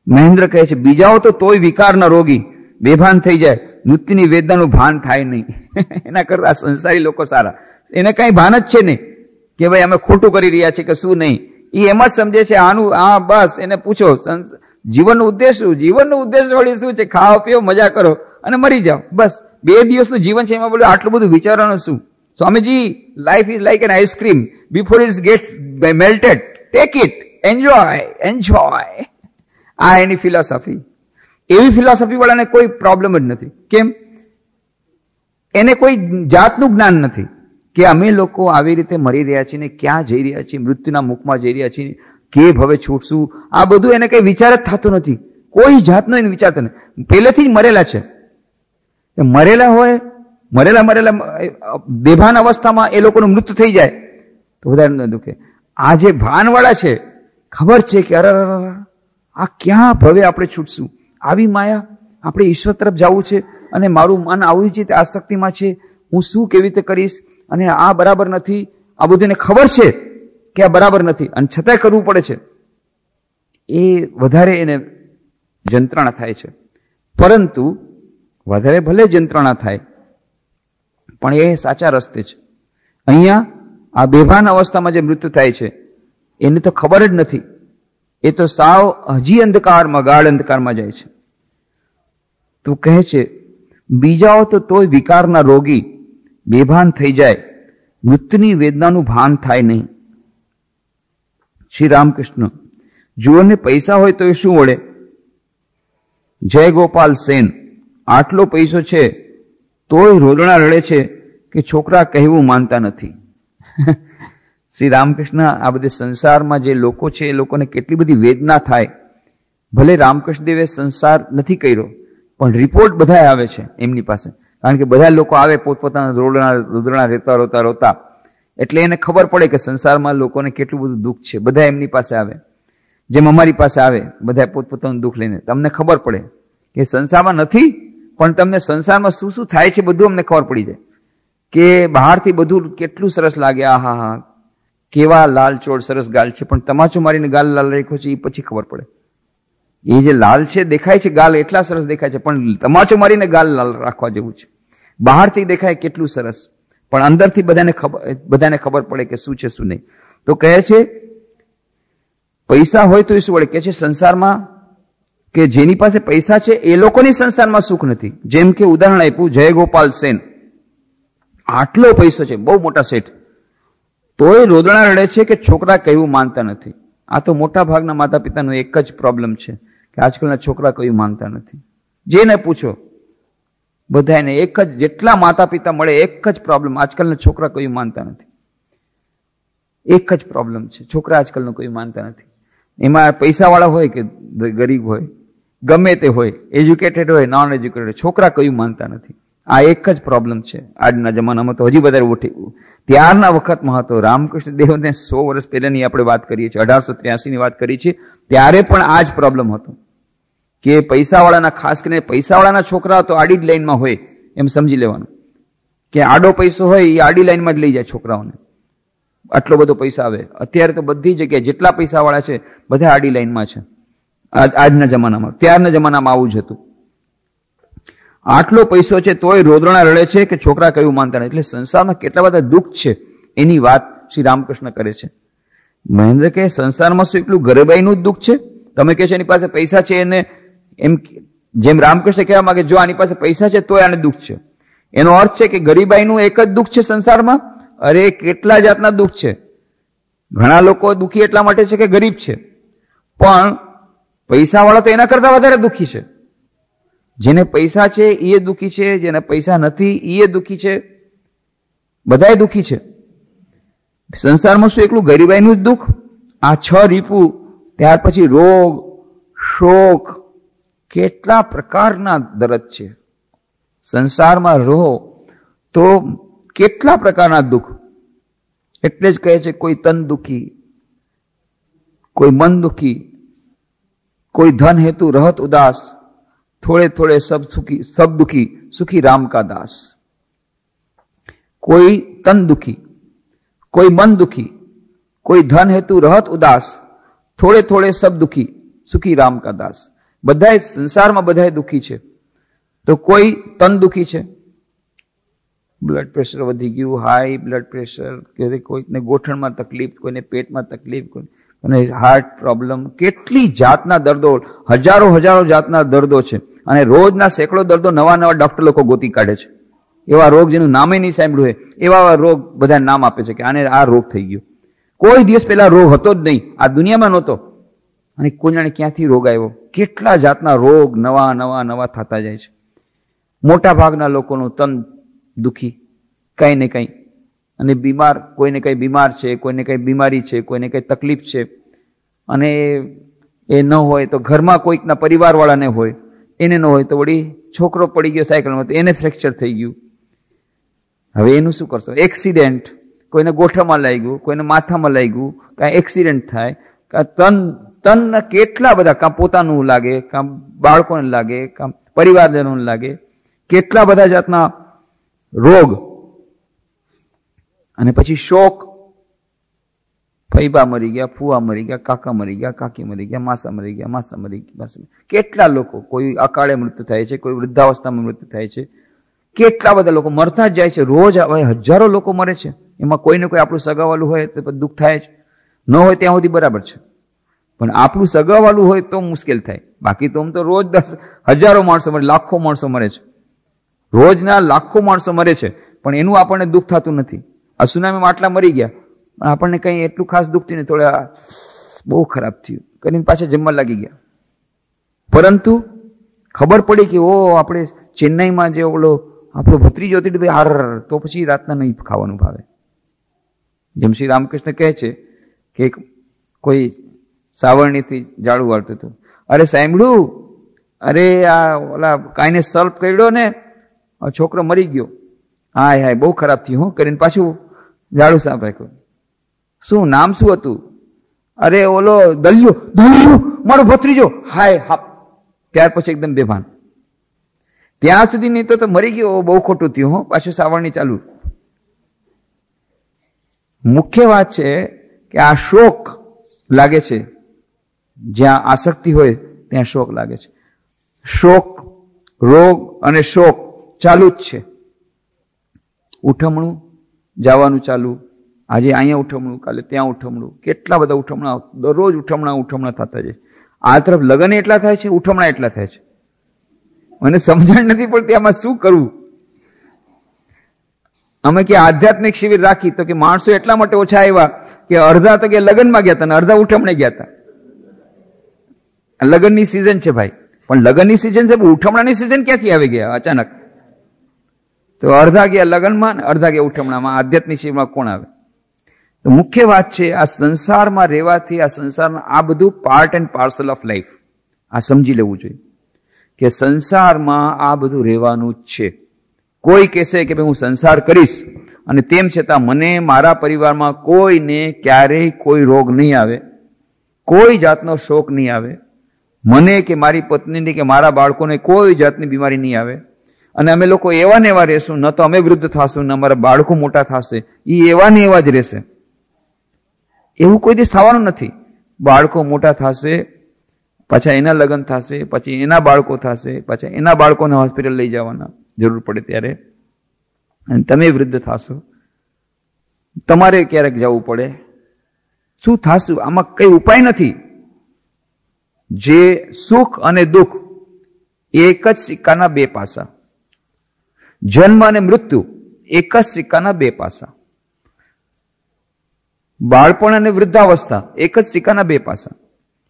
મહેન્દ્ર કહે છે, બીજાઓ તો તોય વિકારના રોગી, બેભાન થઈ જાય, મૃત્યુની વેદનાનું ભાન થાય નહીં. એના કરતા સંસારી લોકો સારા. એને કઈ ભાન જ છે નહીં કે ભાઈ અમે ખોટું કરી રહ્યા છીએ કે શું નહીં. એ એમ જ સમજે છે, આનું, આ બસ, એને પૂછો જીવનનો ઉદ્દેશ શું? જીવનનો ઉદ્દેશ વળી શું છે? ખાઓ, પીઓ, મજા કરો અને મરી જાઓ. બસ, બે દિવસનું જીવન છે, એમાં બોલું, આટલું બધું વિચારવાનું શું? Swamiji life is like an ice cream before it gets melted take it enjoy enjoy આ એની ફિલોસોફી એવી ફિલોસોફી વાળાને કોઈ પ્રોબ્લેમ જ નથી. કેમ? એને કોઈ જાતનું જ્ઞાન નથી કે અમે લોકો આવી રીતે મરી રહ્યા છીએ ને ક્યાં જઈ રહ્યા છીએ, મૃત્યુના મુખમાં જઈ રહ્યા છીએ, કે હવે છૂટશું. આ બધું એને કંઈ વિચાર જ થતો નથી. કોઈ જાતનો એને વિચારતો નહીં પહેલેથી જ મરેલા છે. મરેલા હોય મરેલા મરેલા બેભાન અવસ્થામાં એ લોકોનું મૃત્યુ થઈ જાય. તો વધારે ન દુખે. આ જે ભાનવાળા છે, ખબર છે કે અરે આ ક્યાં ભવે આપણે છૂટશું? આવી માયા, આપણે ઈશ્વર તરફ જવું છે અને મારું મન આવું તે આસક્તિમાં છે. હું શું કેવી રીતે કરીશ? અને આ બરાબર નથી. આ બધું એને ખબર છે કે આ બરાબર નથી. અને છતાંય કરવું પડે છે. એ વધારે એને જંત્રણા થાય છે. પરંતુ, વધારે ભલે જંત્રણા થાય પણ એ સાચા રસ્તે છે. અહીંયા આ બેભાન અવસ્થામાં જે મૃત્યુ થાય છે, એને તો ખબર જ નથી. એ તો સાવ હજી અંધકારમાં ગાઢ અંધકારમાં જાય છે. તું કહે છે, બીજાઓ તો તોય વિકારના રોગી, બેભાન થઈ જાય, મૃત્યુની વેદનાનું ભાન થાય નહીં. શ્રી રામકૃષ્ણ જુઓને પૈસા હોય તો એ શું વળે? જય ગોપાલ સેન, આટલો પૈસો છે તોય રોદણા રડે છે કે છોકરા કહેવું માનતા નથી. શ્રી રામકૃષ્ણ આ બધી સંસારમાં જે લોકો છે એ લોકોને કેટલી બધી વેદના થાય. ભલે રામકૃષ્ણદેવે સંસાર નથી કર્યો, પણ રિપોર્ટ બધા આવે છે એમની પાસે. કારણ કે બધા લોકો આવે પોતપોતાના રોદણા રોદણા રહેતા, રોતા રોતા. એટલે એને ખબર પડે કે સંસારમાં લોકોને કેટલું બધું દુઃખ છે. બધા એમની પાસે આવે. જેમ અમારી પાસે આવે બધા પોતપોતાનું દુઃખ લઈને. તમને ખબર પડે કે સંસારમાં નથી પણ તમને સંસારમાં શું શું થાય છે બધું અમને ખબર પડી જાય. કે બહારથી બધું કેટલું સરસ લાગે આ હા. હા કેવા લાલ ચોળ સરસ ગાલ છે, પણ તમાચો મારીને ગાલ લાલ રાખ્યો છે, એ પછી ખબર પડે. એ જે લાલ છે, દેખાય છે, ગાલ એટલા સરસ દેખાય છે, પણ તમાચો મારીને ગાલ લાલ રાખવા જેવું છે. બહારથી દેખાય કેટલું સરસ. પણ અંદરથી બધાને ખબર બધાને ખબર પડે કે શું છે, શું નહીં. તો કહે છે, પૈસા હોય તો એ શું વળે? કે છે, સંસારમાં કે જેની પાસે પૈસા છે, એ લોકોની સંસ્થાનમાં સુખ નથી. જેમ કે ઉદાહરણ આપ્યું, જયગોપાલ સેન. આટલો પૈસો છે, બહુ મોટા શેઠ. તોય રોદણા રડે છે કે છોકરા કહેવું માનતા નથી. આ તો મોટા ભાગના માતા પિતાનો એક જ પ્રોબ્લેમ છે, કે આજકાલના છોકરા કયું માનતા નથી. જેને પૂછો, બધાને એક જ, જેટલા માતા પિતા મળે, એક જ પ્રોબ્લેમ આજકાલના છોકરા કોઈ માનતા નથી. એક જ પ્રોબ્લેમ છે, છોકરા આજકાલનો કોઈ માનતા નથી. એમાં પૈસાવાળા હોય કે ગરીબ હોય? ગમે તે હોય એજ્યુકેટેડ હોય નોન એજ્યુકેટેડ છોકરા કયું માનતા નથી. આ એક જ પ્રોબ્લેમ છે. આજના જમાનામાં તો હજી વધારે ઉઠી ત્યારના વખતમાં હતો રામકૃષ્ણ દેવને સો વર્ષ પહેલાની આપણે વાત કરીએ છીએ, અઢારસો ત્ર્યાસીની વાત કરી છે ત્યારે પણ આ જ પ્રોબ્લેમ હતો. કે પૈસાવાળાના, ખાસ કરીને પૈસાવાળાના છોકરા તો આડી જ લાઈનમાં હોય, એમ સમજી લેવાનું. કે આડો પૈસો હોય, એ આડી લાઈનમાં જ લઈ જાય છોકરાઓને. આટલો બધો પૈસા આવે. અત્યારે તો બધી જગ્યાએ જેટલા પૈસાવાળા છે, બધા આડી લાઈનમાં છે. આજના જમાનામાં. ત્યારના જમાનામાં આવું જ હતું. આટલો પૈસો છે તોય રોદણા રડે છે કે છોકરા કયું માનતા એટલે સંસારમાં કેટલા બધા દુઃખ છે એની વાત શ્રી રામકૃષ્ણ કરે છે. મહેન્દ્ર કે સંસારમાં શું એટલું ગરીબાઈનું જ દુઃખ છે? તમે કહે છો એની પાસે પૈસા છે એને એમ જેમ રામકૃષ્ણ કહેવા માંગે જો આની પાસે પૈસા છે તોય આને દુઃખ છે. એનો અર્થ છે કે ગરીબાઈનું એક જ દુઃખ છે સંસારમાં? અરે, કેટલા જાતના દુઃખ છે. ઘણા લોકો દુઃખી એટલા માટે છે કે ગરીબ છે. પણ પૈસાવાળા તો એના કરતા વધારે દુઃખી છે. જેને પૈસા છે એ દુઃખી છે, જેને પૈસા નથી એ દુઃખી છે. બધાએ દુઃખી છે. સંસારમાં શું એકલું ગરીબાઈનું જ દુઃખ? આ છ રીપુ, ત્યાર પછી રોગ, શોક, કેટલા પ્રકારના દરદ છે. સંસારમાં રહો તો કેટલા પ્રકારના દુઃખ? એટલે જ કહે છે, કોઈ તન દુઃખી, કોઈ મન દુઃખી કોઈ ધન હેતુ, રહત ઉદાસ, થોડે થોડે સબ સુખી, સબ દુઃખી, સુખી રામ કા દાસ. કોઈ તન દુખી, કોઈ મન દુખી, કોઈ ધન હેતુ, રહત ઉદાસ, થોડે થોડે સબ દુખી, સુખી રામ કા દાસ. બધા સંસારમાં બધા દુખી છે. તો કોઈ તન દુખી છે? બ્લડ પ્રેશર વધી ગયું, હાઈ બ્લડ પ્રેશર, કે કોઈને ગોઠણમાં તકલીફ, કોઈને પેટમાં તકલીફ અને હાર્ટ પ્રોબ્લેમ કેટલી જાતના દર્દો, હજારો હજારો જાતના દર્દો છે. અને રોજના સેંકડો દર્દો નવા નવા ડોક્ટર લોકો ગોતી કાઢે છે. એવા રોગ જેનું નામે નહીં સાંભળ્યું હોય, એવા રોગ બધા નામ આપે છે કે આને આ રોગ થઈ ગયો. કોઈ દિવસ પહેલા રોગ હતો જ નહીં, આ દુનિયામાં નહોતો. અને કોઈ જાણે ક્યાંથી રોગ આવ્યો? કેટલા જાતના રોગ નવા નવા નવા થતા જાય છે. મોટા ભાગના લોકોનું તન દુખી, કંઈ ને કંઈ અને બીમાર, કોઈને કંઈ બીમાર છે, કોઈને કંઈ બીમારી છે, કોઈને કંઈ તકલીફ છે, અને એ ન હોય તો ઘરમાં કોઈકના પરિવારવાળાને હોય, એને ન હોય તો વળી છોકરો પડી ગયો સાયકલમાં તો એને ફ્રેક્ચર થઈ ગયું. હવે એનું શું કરશો? એક્સિડન્ટ. કોઈને ગોઠામાં લાગ્યું, કોઈને માથામાં લાગ્યું, કાંઈ એક્સિડન્ટ થાય, કાં તન, તનના કેટલા બધા, કાં પોતાનું લાગે, કાં બાળકોને લાગે, કાં પરિવારજનોને લાગે, કેટલા બધા જાતના રોગ અને પછી શોક. ફૈબા મરી ગયા, ફુવા મરી ગયા, કાકા મરી ગયા, કાકી મરી ગયા, માસા મરી ગયા, માસા મરી ગયા કેટલા લોકો, કોઈ અકાળે મૃત્યુ થાય છે, કોઈ વૃદ્ધાવસ્થામાં મૃત્યુ થાય છે. કેટલા બધા લોકો મરતા જ જાય છે. રોજ હજારો લોકો મરે છે. એમાં કોઈને કોઈ આપણું સગાવાલું હોય તો દુઃખ થાય જ. ન હોય ત્યાં સુધી બરાબર છે. પણ આપણું સગાવાલું હોય તો મુશ્કેલ થાય. બાકી તો આમ તો રોજ દસ હજારો માણસો મરે, લાખો માણસો મરે છે. રોજના લાખો માણસો મરે છે. પણ એનું આપણને દુઃખ થતું નથી. આ સુનામીમાં આટલા મરી ગયા. પણ આપણને કંઈ એટલું ખાસ દુઃખતી નહીં થોડા બહુ ખરાબ થયું. કરીને પાછા જમવા લાગી ગયા. પરંતુ ખબર પડી કે ઓ આપણે ચેન્નઈમાં જે ઓલો આપણો ભત્રીજો હતી ભાઈ હાર તો પછી રાતના નહીં ખાવાનું ભાવે. જેમ શ્રી રામકૃષ્ણ કહે છે કે કોઈ સાવરણીથી જાડું વાળતું હતું. અરે સાંભળ્યું અરે આ ઓલા કાંઈને સલ્પ કર્યો ને છોકરો મરી ગયો. હાય હાય, બહુ ખરાબ થયું હું. કરીને પાછું ઝાડુ સાપ રાખ્યું શું નામ શું હતું? અરે ઓલો દલિયો દલિયો મારો ભત્રીજો. હાય હા ત્યાર પછી એકદમ બેભાન. ત્યાં સુધી નહીં તો મરી ગયો, બહુ ખોટું થયું, હો. પાછું સાવરણી ચાલુ. મુખ્ય વાત છે કે આ શોક લાગે છે. જ્યાં આસક્તિ હોય, ત્યાં શોક લાગે છે. શોક, રોગ અને શોક ચાલુ જ છે. ઉઠમણું જવાનું ચાલુ. આજે અહીંયા ઉઠમણું, કાલે ત્યાં ઉઠમણું. કેટલા બધા ઉઠમણા, દરરોજ ઉઠમણા ઉઠમણા થતા છે આ તરફ લગ્ન એટલા થાય છે, ઉઠમણા એટલા થાય છે. મને સમજણ નથી પડતી આમાં શું કરવું. અમે કે આધ્યાત્મિક શિબિર રાખી તો કે માણસો એટલા માટે ઓછા આવ્યા કે અડધા તો કે લગ્નમાં ગયા હતા ને અડધા ઉઠમણે ગયા હતા. લગ્નની સિઝન છે ભાઈ. પણ લગ્નની સિઝન છે, ઉઠમણાની સિઝન ક્યાંથી આવી ગયા? અચાનક. તો અડધા ગયા લગ્નમાં અડધા ગયા ઉઠમણામાં. આધ્યાત્મિક શિવમાં કોણ આવે? તો મુખ્ય વાત છે, આ સંસારમાં રહેવાથી આ સંસારમાં આ બધું part and parcel of life આ સમજી લેવું જોઈએ કે સંસારમાં આ બધું રહેવાનું જ છે. કોઈ કહેશે કે ભાઈ હું સંસાર કરીશ અને તેમ છતાં મને મારા પરિવારમાં કોઈને ક્યારેય કોઈ રોગ નહીં આવે, કોઈ જાતનો શોક નહીં આવે, મને કે મારી પત્નીને કે મારા બાળકોને કોઈ જાતની બીમારી નહીં આવે અને અમે લોકો એવા ને એવા રહેશું, ન તો અમે વૃદ્ધ થશું, ન અમારા બાળકો મોટા થશે. એ એવા ને એવા જ રહેશે. એવું કોઈ દિવસ થવાનું નથી. બાળકો મોટા થશે, પાછા એના લગ્ન થશે, પછી એના બાળકો થશે, પાછા એના બાળકોને હોસ્પિટલ લઈ જવાના જરૂર પડે ત્યારે. અને તમે વૃદ્ધ થશો. તમારે ક્યારેક જવું પડે. શું થશું? આમાં કઈ ઉપાય નથી. જે સુખ અને દુઃખ એક જ સિક્કાના બે પાસા. જન્મ અને મૃત્યુ એક જ સિક્કાના બે પાસા. બાળપણ અને વૃદ્ધાવસ્થા એક જ સિક્કાના બે પાસા.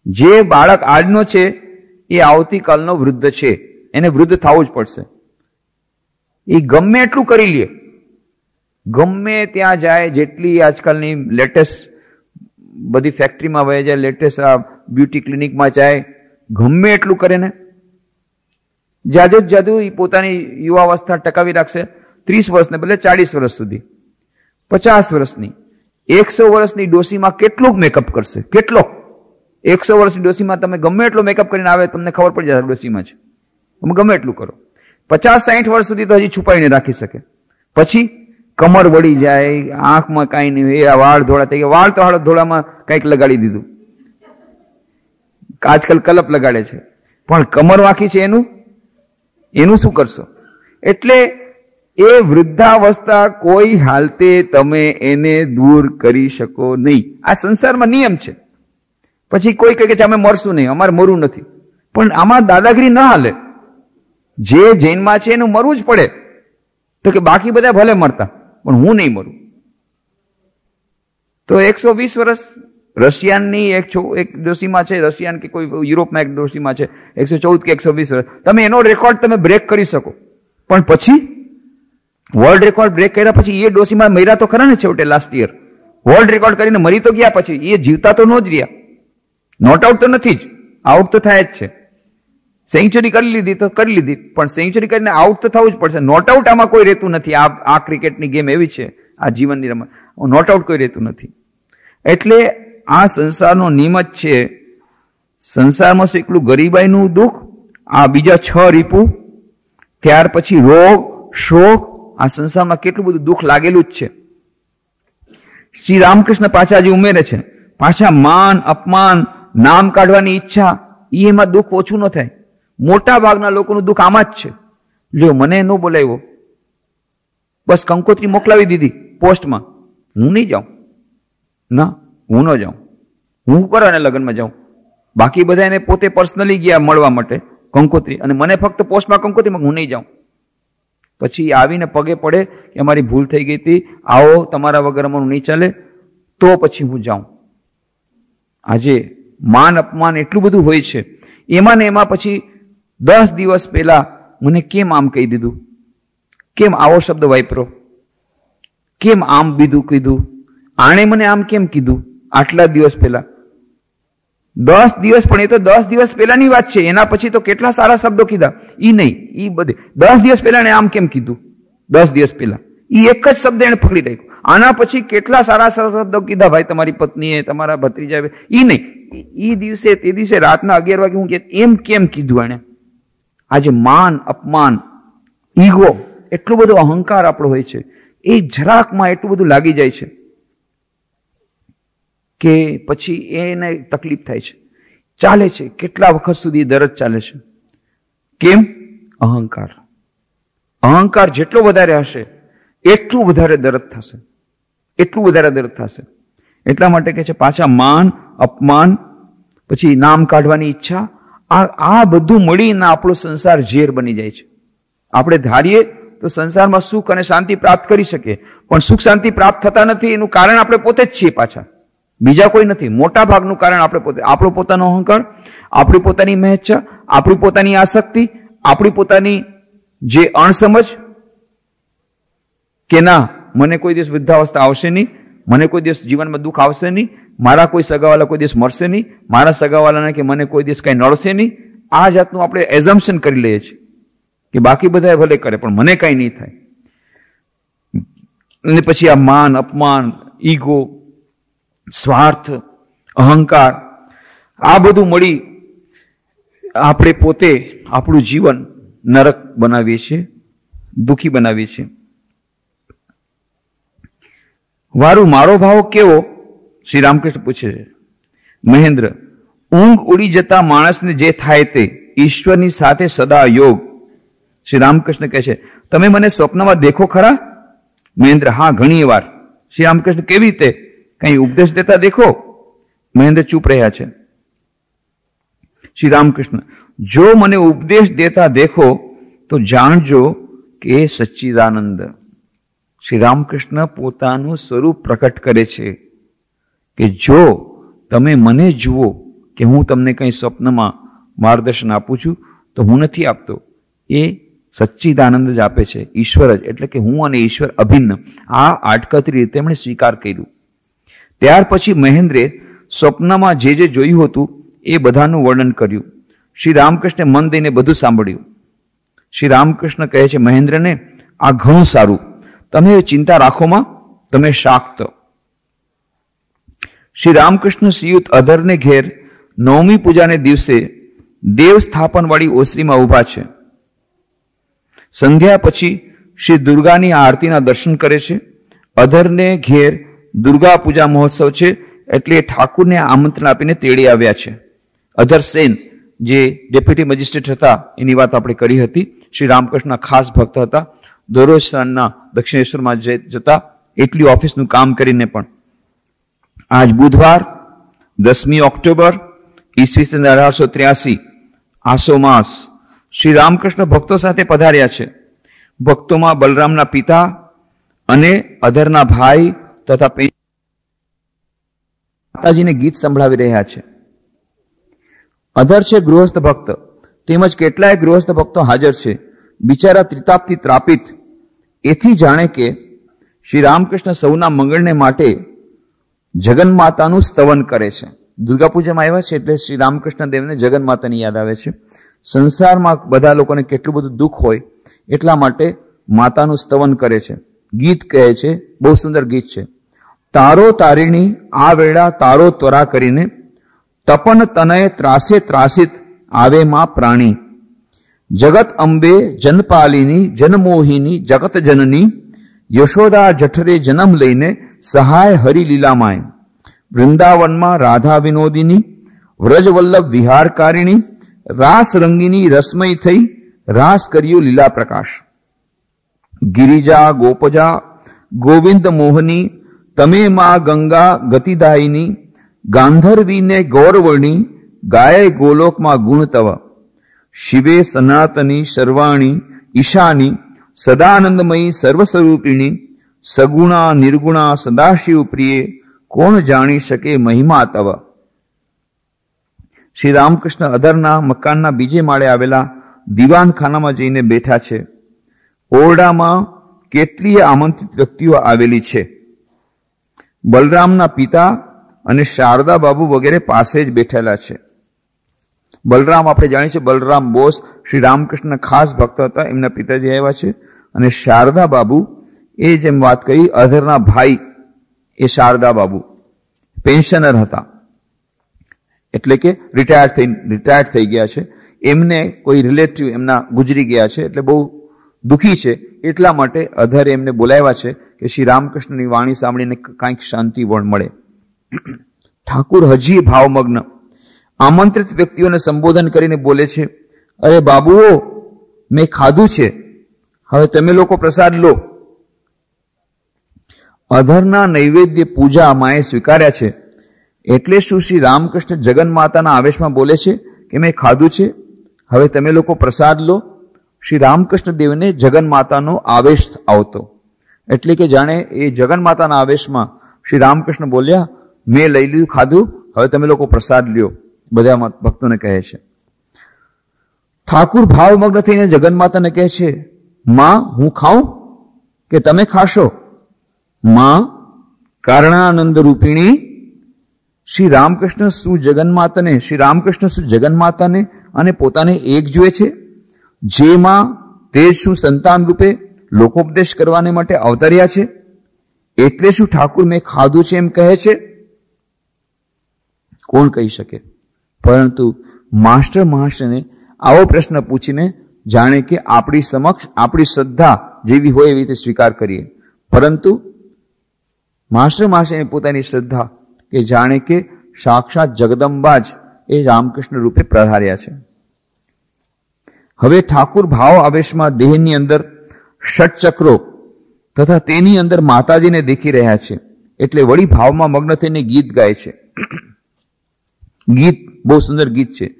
જે બાળક આજનો છે, એ આવતીકાલનો વૃદ્ધ છે. એને વૃદ્ધ થવું જ પડશે. એ ગમે એટલું કરી લે. ગમે ત્યાં જાય, જેટલી આજકાલની લેટેસ્ટ બધી ફેક્ટરીમાં વહે જાય, લેટેસ્ટ આ બ્યુટી ક્લિનિકમાં જાય, ગમે એટલું કરે ને જાદુ જાદુ એ પોતાની યુવાવસ્થા ટકાવી રાખશે ત્રીસ વર્ષને બદલે ચાલીસ વર્ષ સુધી. પચાસ વર્ષની. એકસો વર્ષની ડોસીમાં કેટલું મેકઅપ કરશે? કેટલો? એકસો વર્ષની ડોસીમાં તમે ગમે એટલો મેકઅપ કરીને આવે તમને ખબર પડી જશે ડોસીમાં જ. તમે ગમે એટલું કરો. પચાસ સાહીઠ વર્ષ સુધી તો હજી છુપાઈને રાખી શકે. પછી કમર વળી જાય, આંખમાં કાંઈ નહીં એ વાળ ધોળા થઈ ગયા. વાળ તો હાળ ધોળામાં કંઈક લગાડી દીધું. આજકાલ કલપ લગાડે છે. પણ કમર વાંખી છે એનું? એનું શું કરશો? એટલે એ વૃદ્ધાવસ્થા કોઈ હાલતે તમે એને દૂર કરી શકો નહીં. આ સંસારમાં નિયમ છે. પછી કોઈ કહે કે અમે મરશું નહીં, અમારે મરવું નથી. પણ આમાં દાદાગીરી ન હાલે. જે જૈનમાં છે એનું મરવું જ પડે. તો કે બાકી બધા ભલે મરતા, પણ હું નહીં મરું. તો એકસો વીસ વર્ષ રશિયાનની એક છો એક ડોસીમાં છે, રશિયાન કે કોઈ યુરોપમાં એક ડોસીમાં છે, એકસો ચૌદ કે એકસો વીસ તમે એનો રેકોર્ડ તમે બ્રેક કરી શકો. પણ પછી વર્લ્ડ રેકોર્ડ બ્રેક કર્યા પછી એ ડોસીમાં મર્યા તો ખરા ને છેવટે લાસ્ટ યર વર્લ્ડ રેકોર્ડ કરીને મરી તો ગયા પછી. એ જીવતા તો ન જ રહ્યા. નોટ આઉટ તો નથી જ. આઉટ તો થાય જ છે. સેન્ચુરી કરી લીધી તો કરી લીધી. પણ સેન્ચુરી કરીને આઉટ તો થવું જ પડશે. નોટ આઉટ આમાં કોઈ રહેતું નથી. આ આ ક્રિકેટની ગેમ એવી છે. આ જીવનની રમત. નોટ આઉટ કોઈ રહેતું નથી. એટલે આ સંસારનો નિયમ જ છે, સંસારમાં શું એકલું ગરીબાઈનું દુઃખ, આ બીજા છ રીપુ, ત્યાર પછી રોગ, શોક, આ સંસારમાં કેટલું બધું દુઃખ લાગેલું જ છે. શ્રી રામકૃષ્ણ પાછા જે ઉમેરે છે, પાછા માન, અપમાન, નામ કાઢવાની ઈચ્છા એ એમાં દુઃખ ઓછું ન થાય. મોટા ભાગના લોકોનું દુઃખ આમાં જ છે. લ્યો, મને ન બોલાવ્યો. બસ કંકોત્રી મોકલાવી દીધી પોસ્ટમાં. હું નહીં જાઉં. ના. હું ન જાઉં. હું કરો એને લગ્નમાં જાઉં. બાકી બધા એને પોતે પર્સનલી ગયા મળવા માટે કંકોત્રી. અને મને ફક્ત પોસ્ટમાં કંકોત્રીમાં હું નહીં જાઉં. પછી આવીને પગે પડે કે અમારી ભૂલ થઈ ગઈ હતી. આવો તમારા વગર અમારું નહીં ચાલે. તો પછી હું જાઉં. આજે માન અપમાન એટલું બધું હોય છે. એમાં ને એમાં પછી દસ દિવસ પહેલા મને કેમ આમ કહી દીધું? કેમ આવો શબ્દ વાપરો? કેમ આમ બીધું કીધું? આણે મને આમ કેમ કીધું? આટલા દિવસ પહેલા. દસ દિવસ, પણ એ તો દસ દિવસ પહેલાની વાત છે. એના પછી તો કેટલા સારા શબ્દો કીધા? ઈ નહીં, ઈ બધે. દસ દિવસ પહેલા આમ કેમ કીધું? દસ દિવસ પહેલા. ઈ એક જ શબ્દ એને પકડી રાખ્યો. આના પછી કેટલા સારા સારા શબ્દો કીધા? ભાઈ, તમારી પત્નીએ, તમારા ભત્રીજા ઈ નહીં. ઈ દિવસે, તે દિવસે રાતના અગિયાર વાગે હું કે એમ કેમ કીધું એને આજે માન, અપમાન, ઈગો, એટલું બધો અહંકાર આપણો હોય છે. એ જરાકમાં એટલું બધું લાગી જાય છે. કે પછી એને તકલીફ થાય છે. ચાલે છે. કેટલા વખત સુધી દરજ ચાલે છે? કેમ? અહંકાર. અહંકાર જેટલો વધારે હશે, એટલું વધારે દરદ થશે. એટલું વધારે દરદ થશે. એટલા માટે કે છે, પાછા માન, અપમાન, પછી નામ કાઢવાની ઈચ્છા, આ આ બધું મળીને આપણો સંસાર ઝેર બની જાય છે. આપણે ધારીએ તો સંસારમાં સુખ અને શાંતિ પ્રાપ્ત કરી શકીએ. પણ સુખ શાંતિ પ્રાપ્ત થતા નથી, એનું કારણ આપણે પોતે જ છીએ પાછા. બીજા કોઈ નથી. મોટા ભાગનું કારણ આપણે પોતે આપણો પોતાનો અહંકાર, આપણી પોતાની મહેચ્છા, આપણી પોતાની આસક્તિ, આપણી પોતાની જે અણસમજ, કે ના, મને કોઈ દિવસ વૃદ્ધાવસ્થા આવશે નહીં, મને કોઈ દિવસ જીવનમાં દુઃખ આવશે નહીં, મારા કોઈ સગાવાલા કોઈ દિવસ મળશે નહીં, મારા સગાવાલાને કે મને કોઈ દિવસ કંઈ નડશે નહીં, આ જાતનું આપણે એઝમ્પશન કરી લઈએ છીએ કે બાકી બધા ભલે કરે, પણ મને કાંઈ નહીં થાય. અને પછી આ માન, અપમાન, ઈગો સ્વાર્થ, અહંકાર, આ બધું મળી આપણે પોતે આપણું જીવન નરક બનાવીએ છીએ, દુઃખી બનાવીએ છીએ. વારું મારો ભાવ કેવો? શ્રી રામકૃષ્ણ પૂછે છે. મહેન્દ્ર, ઊંઘ ઉડી જતા માણસને જે થાય તે ઈશ્વરની સાથે સદા યોગ. શ્રી રામકૃષ્ણ કહે છે, તમે મને સ્વપ્નમાં દેખો ખરા? મહેન્દ્ર, હા ઘણી વાર શ્રી રામકૃષ્ણ કેવી રીતે? કઈ ઉપદેશ દેતા દેખો મહેન્દ્ર ચૂપ રહ્યા છે શ્રી રામકૃષ્ણ જો મને ઉપદેશ દેતા દેખો તો જાણજો કે એ સચ્ચિદાનંદ શ્રી રામકૃષ્ણ પોતાનું સ્વરૂપ પ્રકટ કરે છે કે જો તમે મને જુઓ કે હું તમને કંઈ સ્વપ્નમાં માર્ગદર્શન આપું છું તો હું નથી આપતો એ સચ્ચિદાનંદ જ આપે છે ઈશ્વર જ એટલે કે હું અને ઈશ્વર અભિન્ન આ આટકતરી રીતે એમણે સ્વીકાર કર્યું ત્યાર પછી મહેન્દ્રે સ્વપ્નમાં જે જે જોયું હતું એ બધાનું વર્ણન કર્યું. શ્રી રામકૃષ્ણે મન દઈને બધું સાંભળ્યું. શ્રી રામકૃષ્ણ કહે છે, મહેન્દ્રને, આ ઘણું સારું. તમે ચિંતા રાખોમાં તમે શાક્ત શ્રી રામકૃષ્ણ શ્રીયુત અધરને ઘેર નવમી પૂજાને દિવસે દેવ સ્થાપનવાળી ઓસરીમાં ઊભા છે. સંધ્યા પછી શ્રી દુર્ગાની આરતીના દર્શન કરે છે. અધરને ઘેર દુર્ગા પૂજા મહોત્સવ છે, એટલે ઠાકુરને આમંત્રણ આપીને તેડી આવ્યા છે. અધર સેન જે ડેપ્યુટી મેજિસ્ટ્રેટ હતા, એની વાત આપણે કરી હતી. શ્રી રામકૃષ્ણના ખાસ ભક્ત હતા. દરરોજ સ્થાનના દક્ષિણેશ્વરમાં જતા એટલી ઓફિસનું કામ કરીને પણ. આજ બુધવાર, દસમી ઓક્ટોબર, ઈસવીસન અઢારસો ત્ર્યાસી, આસો માસ, શ્રી રામકૃષ્ણ ભક્તો સાથે પધાર્યા છે. ભક્તોમાં બલરામના પિતા અને અધરના ભાઈ તથા માતાજીને ગીત સંભળાવી રહ્યા છે. અધર છે ગૃહસ્થ ભક્ત, તેમજ કેટલાય ગૃહસ્થ ભક્તો હાજર છે. બિચારા ત્રિતાપથી ત્રાપિત. એથી જાણે કે શ્રી રામકૃષ્ણ સૌના મંગળને માટે જગન માતાનું સ્તવન કરે છે. દુર્ગા પૂજામાં આવ્યા છે એટલે શ્રી રામકૃષ્ણ દેવને જગન માતાની યાદ આવે છે. સંસારમાં બધા લોકોને કેટલું બધું દુઃખ હોય એટલા માટે માતાનું સ્તવન કરે છે. ગીત કહે છે, બહુ સુંદર ગીત છે. તારો તારીણી આ વેળા તારો ત્વરા કરીને તપન તનય ત્રાસે ત્રાસિત આવે માં પ્રાણી. જગત અંબે જનપાલિની, જનમોહિની, જગત જનની, યશોદા જઠરે જન્મ લઈને સહાય હરિલીલામાય વૃંદાવનમાં રાધા વિનોદિની, વ્રજવલ્લભ વિહારકારિણી, રાસ રંગીની રસમય થઈ, રાસ કર્યું લીલા પ્રકાશ ગિરિજા, ગોપજા, ગોવિંદ મોહની, તમે માં ગંગા ગતિદાયિની, ગાંધર્વીને ગૌરવણી ગાય ગોલોકમાં ગુણ તવ શિવે સનાતની સર્વાણી ઈશાની, સદાનંદમયી સર્વસ્વરૂપિણી, સગુણા, નિર્ગુણા, સદાશિવ પ્રિયે, કોણ જાણી શકે મહિમા તવ શ્રી રામકૃષ્ણ અધરના મકાનના બીજે માળે આવેલા દિવાનખાનામાં જઈને બેઠા છે. ઓરડામાં કેટલીય આમંત્રિત વ્યક્તિઓ આવેલી છે. બલરામના પિતા અને શારદા બાબુ વગેરે પાસે જ બેઠેલા છે. બલરામ, આપણે જાણીએ છીએ બલરામ બોસ શ્રી રામકૃષ્ણ ખાસ ભક્ત હતા, એમના પિતાજી આવ્યા છે. અને શારદા બાબુ, એ જેમ વાત કરી, અધરના ભાઈ એ શારદા બાબુ, પેન્શનર હતા. એટલે કે રિટાયર્ડ થઈ રિટાયર્ડ થઈ ગયા છે. એમને કોઈ રિલેટિવ એમના ગુજરી ગયા છે, એટલે બહુ દુખી છે એટલા માટે અધરે એમને બોલાવ્યા છે કે શ્રી રામકૃષ્ણની વાણી સાંભળીને કાંઈક શાંતિ વણ મળે. ઠાકુર હજી ભાવમગ્ન. આમંત્રિત વ્યક્તિઓને સંબોધન કરીને બોલે છે, અરે બાબુઓ, મેં ખાધું છે. હવે તમે લોકો પ્રસાદ લો. અધરના નૈવેદ્ય પૂજા માએ સ્વીકાર્યા છે. એટલે શું શ્રી રામકૃષ્ણ જગન માતાના આવેશમાં બોલે છે કે, મેં ખાધું છે. હવે તમે લોકો પ્રસાદ લો. શ્રી રામકૃષ્ણ દેવને જગન માતાનો આવેશ આવતો. એટલે કે જાણે એ જગન માતાના આવેશમાં શ્રી રામકૃષ્ણ બોલ્યા, મેં લઈ લીધું ખાધું, હવે તમે લોકો પ્રસાદ લ્યો. બધા ભક્તોને કહે છે. ઠાકુર ભાવમગ્ન થઈને જગન માતાને કહે છે, માં, હું ખાઉં કે તમે ખાશો? માં, કારણાનંદ રૂપિણી, શ્રી રામકૃષ્ણ શું જગન્માતાને શ્રી રામકૃષ્ણ શું જગન્માતાને અને પોતાને એક જુએ છે. જેમાં તે શું સંતાન રૂપે લોકોપદેશ કરવાને માટે અવતર્યા છે. એટલે શું ઠાકુર મેં ખાધું છે એમ કહે છે. કોણ કહી શકે? પરંતુ માસ્ટર મહાશયને આવો પ્રશ્ન પૂછીને જાણે કે આપણી સમક્ષ આપણી શ્રદ્ધા જેવી હોય એવી રીતે સ્વીકાર કરીએ. પરંતુ માસ્ટર મહાશયની પોતાની શ્રદ્ધા કે જાણે કે સાક્ષાત જગદંબા જ એ રામકૃષ્ણ રૂપે પ્રધાર્યા છે. હવે ઠાકુર ભાવ આવેશમાં દેહની અંદર ષટચક્રો તથા તેની અંદર માતાજીને દેખી રહ્યા છે. એટલે વળી ભાવમાં મગ્ન થઈને ગીત ગાય છે. ગીત બહુ સુંદર ગીત છે.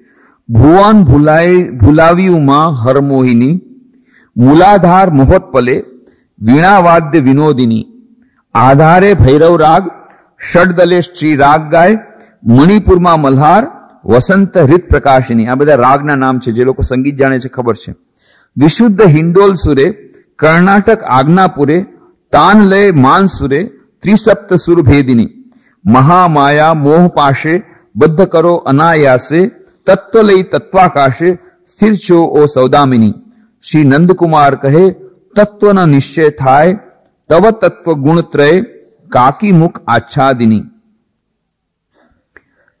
ભુવન ભૂલાય ભૂલાવ્યુંમાં હરમોહિની, મૂલાધાર મોહત્પલે, વીણાવાદ્ય વિનોદિની. આધારે ભૈરવ રાગ ષડદલે શ્રી રાગ ગાય, મણિપુરમાં મલ્હાર વસંત હૃત પ્રકાશિની આ બધા રાગના નામ છે, જે લોકો સંગીત જાણે છે, ખબર છે. વિશુદ્ધ હિન્ડોલ સુરે, કર્ણાટક આજ્ઞાપુરે તાન લય માન સુરે, ત્રિસપ્ત સુર ભેદિની મહામાયા મોહ પાશે, બદ્ધ કરો અનાયાસે તત્વ લઈ તત્વાકાશે, સ્થિર છો ઓ સૌદામિની. શ્રી નંદકુમાર કહે, તત્વના નિશ્ચય થાય, તવ તત્વ ગુણત્રય, કાકી મુખ આચ્છાદિની.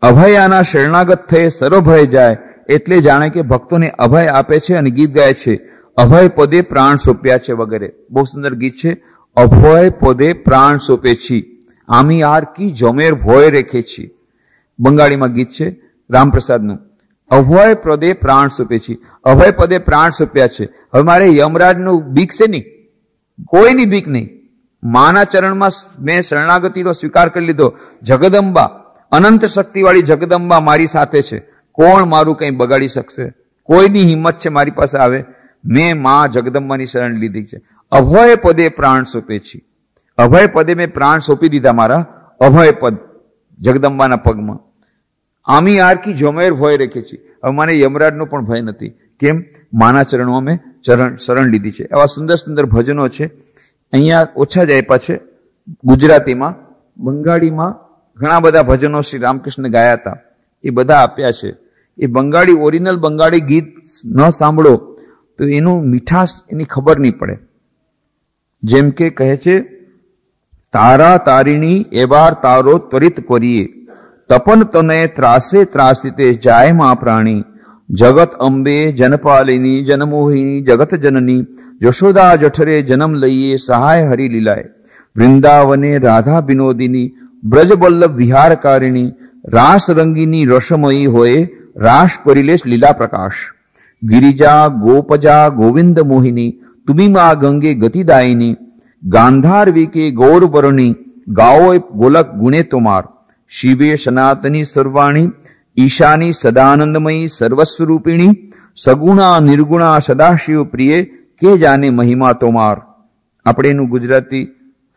અભયાના શરણાગત થયે સર્વભય જાય, એટલે જાણે કે ભક્તોને અભય આપે છે અને ગીત ગાય છે. અભય પદે પ્રાણ સોંપ્યા છે વગેરે. બહુ સુંદર ગીત છે. અભય પદે પ્રાણ સોંપે છી. આમી આર કી જમેર ભોય રેખે છી. બંગાળીમાં ગીત છે રામપ્રસાદનું. અભય પદે પ્રાણ સોંપે છી. અભય પદે પ્રાણ સોંપ્યા છે. હવે મારે યમરાજનું બીક છે નહીં? કોઈની બીક નહીં. માના ચરણમાં મેં શરણાગતિનો સ્વીકાર કરી લીધો. જગદંબા અનંત શક્તિવાળી જગદંબા મારી સાથે છે. કોણ મારું કંઈ બગાડી શકશે? કોઈની હિંમત છે મારી પાસે આવે? મેં મા જગદંબાની શરણ લીધી છે. અભય પદે પ્રાણ સોંપે છે. અભય પદે મેં પ્રાણ સોંપી દીધા મારા. અભય પદ જગદંબાના પગમાં. આમી આરકી જોમેર ભય રેખે છે. હવે મને યમરાજનો પણ ભય નથી. કેમ? માના ચરણમાં મેં ચરણ, શરણ લીધી છે. એવા સુંદર સુંદર ભજનો છે. અહીંયા ઓછા જ આપ્યા છે. ગુજરાતીમાં, બંગાળીમાં ઘણા બધા ભજનો શ્રી રામકૃષ્ણ ગાયા હતા. એ બધા આપ્યા છે. એ બંગાળી ઓરિજિનલ બંગાળી ગીત ન સાંભળો તો એનું મીઠાશ, એની ખબર નહીં પડે. જેમ કે કહે છે, તારા તારીણી એવાર તારો ત્વરિત કરીએ. તપન તને ત્રાસે ત્રાસિતે જાય મા પ્રાણી. જગત અંબે જનપાલિની, જનમોહિની, જગત જનની. યશોદા જઠરે જન્મ લઈએ, સહાય હરી લીલાય. વૃંદાવને રાધા વિનોદિની. બ્રજવલ્લભ વિહારકારિણી રાસ રંગીની રસમયી હોય રાસ કરીલે લીલા પ્રકાશ ગિરિજા, ગોપજા, ગોવિંદ મોહિની, તુમીમાં ગંગે ગતિદાયિની, ગાંધાર વિકે ગૌરવરણી ગાઓ ગોલક ગુણે તોમાર. શિવે સનાતની સર્વાણી, ઈશાની સદાનંદમયી સર્વસ્વરૂપિણી, સગુણા નિર્ગુણા સદાશિવ પ્રિય, કે જાને મહિમા તોમાર. આપણે એનું ગુજરાતી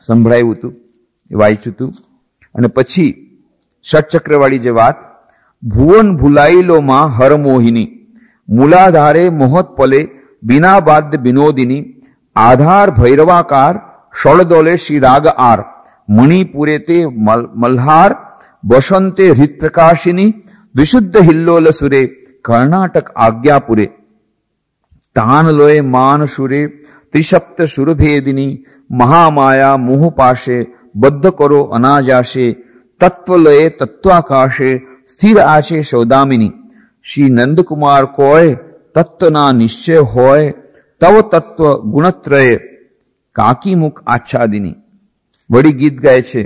સંભળાયું હતું, વાંચ્યું હતું. અને પછી ષટચક્રવાળી જે વાત, ભુવન ભૂલાઈલોમાં હરમોહિની, મૂલાધારે મોહત્પલે બિના બાદ વિનોદિની આધાર ભૈરવાકાર, ષળદોલે શ્રી રાગ આર, મણિપુરે તે મલ્હાર વસંતે હૃતપ્રકાશિની, વિશુદ્ધ હિલ્લોલ સુરે, કર્ણાટક આજ્ઞાપુરે તાનલોય માન સુરે ત્રિશપ્ત સુરભેદિની, મહામાયા મોહ પાસે બદ્ધ કરો અનાજાશે તત્વલયે તત્વાકાશે સ્થિર આશે સૌદામિની શ્રી નંદકુમાર કોય તત્વના નિશ્ચય હોય તવ તત્વ ગુણત્રય કાકી મુખ આચ્છાદિની વળી ગીત ગાય છે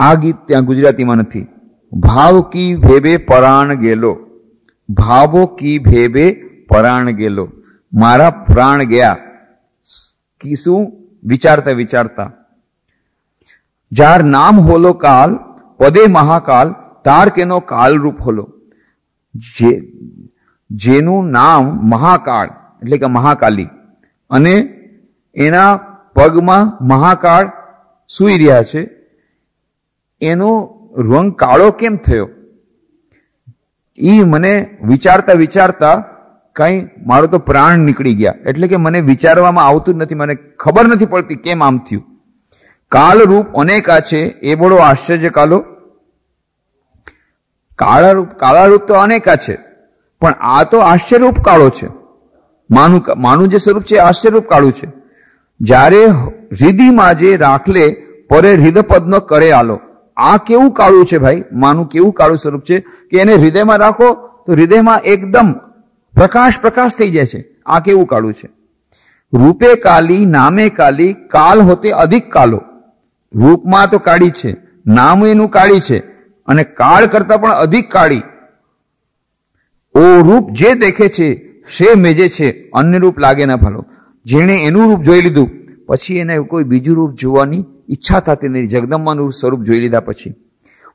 આ ગીત ત્યાં ગુજરાતીમાં નથી ભાવ કી ભેબે પરાણ ગેલો ભાવો કી ભેબે પરાણ ગેલો મારા પ્રાણ ગયા કી શું વિચારતા વિચારતા. જાર નામ હોલો કાલ, પદે મહાકાલ, તાર કેનો કાલ રૂપ હોલો. જે, જેનું નામ મહાકાળ, એટલે કે મહાકાલી. અને એના પગમાં મહાકાળ સૂઈ રહ્યા છે. એનો રંગ કાળો કેમ થયો? એ મને વિચારતા વિચારતા કઈ મારો તો પ્રાણ નીકળી ગયા. એટલે કે મને વિચારવામાં આવતું જ નથી, મને ખબર નથી પડતી કેમ આમ થયું. કાળ રૂપ અનેકા છે, એ બોલો આશ્ચર્ય કાલો. કાળા રૂપ કાળા રૂપ તો અનેકા છે, પણ આ તો આશ્ચર્યરૂપ કાળો છે. માનું માનું જે સ્વરૂપ છે આશ્ચર્યરૂપ કાળું છે. જ્યારે હૃદયમાં જે રાખલે, પરે હૃદયપદનો કરે આલો. આ કેવું કાળું છે ભાઈ? માનું કેવું કાળું સ્વરૂપ છે? કે એને હૃદયમાં રાખો, તો હૃદયમાં એકદમ પ્રકાશ પ્રકાશ થઈ જાય છે. આ કેવું કાળું છે? રૂપે કાલી, નામે કાલી, કાલ હોતે અધિક કાલો. રૂપમાં તો કાળી છે, નામ એનું કાળી છે, અને કાળ કરતા પણ અધિક કાળી. ઓ રૂપ જે દેખે છે શે મેજે છે, અન્ય રૂપ લાગે ના ફાલો જેણે એનું રૂપ જોઈ લીધું, પછી એને કોઈ બીજું રૂપ જોવાની ઈચ્છા થતી નથી જગદંબાનું સ્વરૂપ જોઈ લીધા પછી.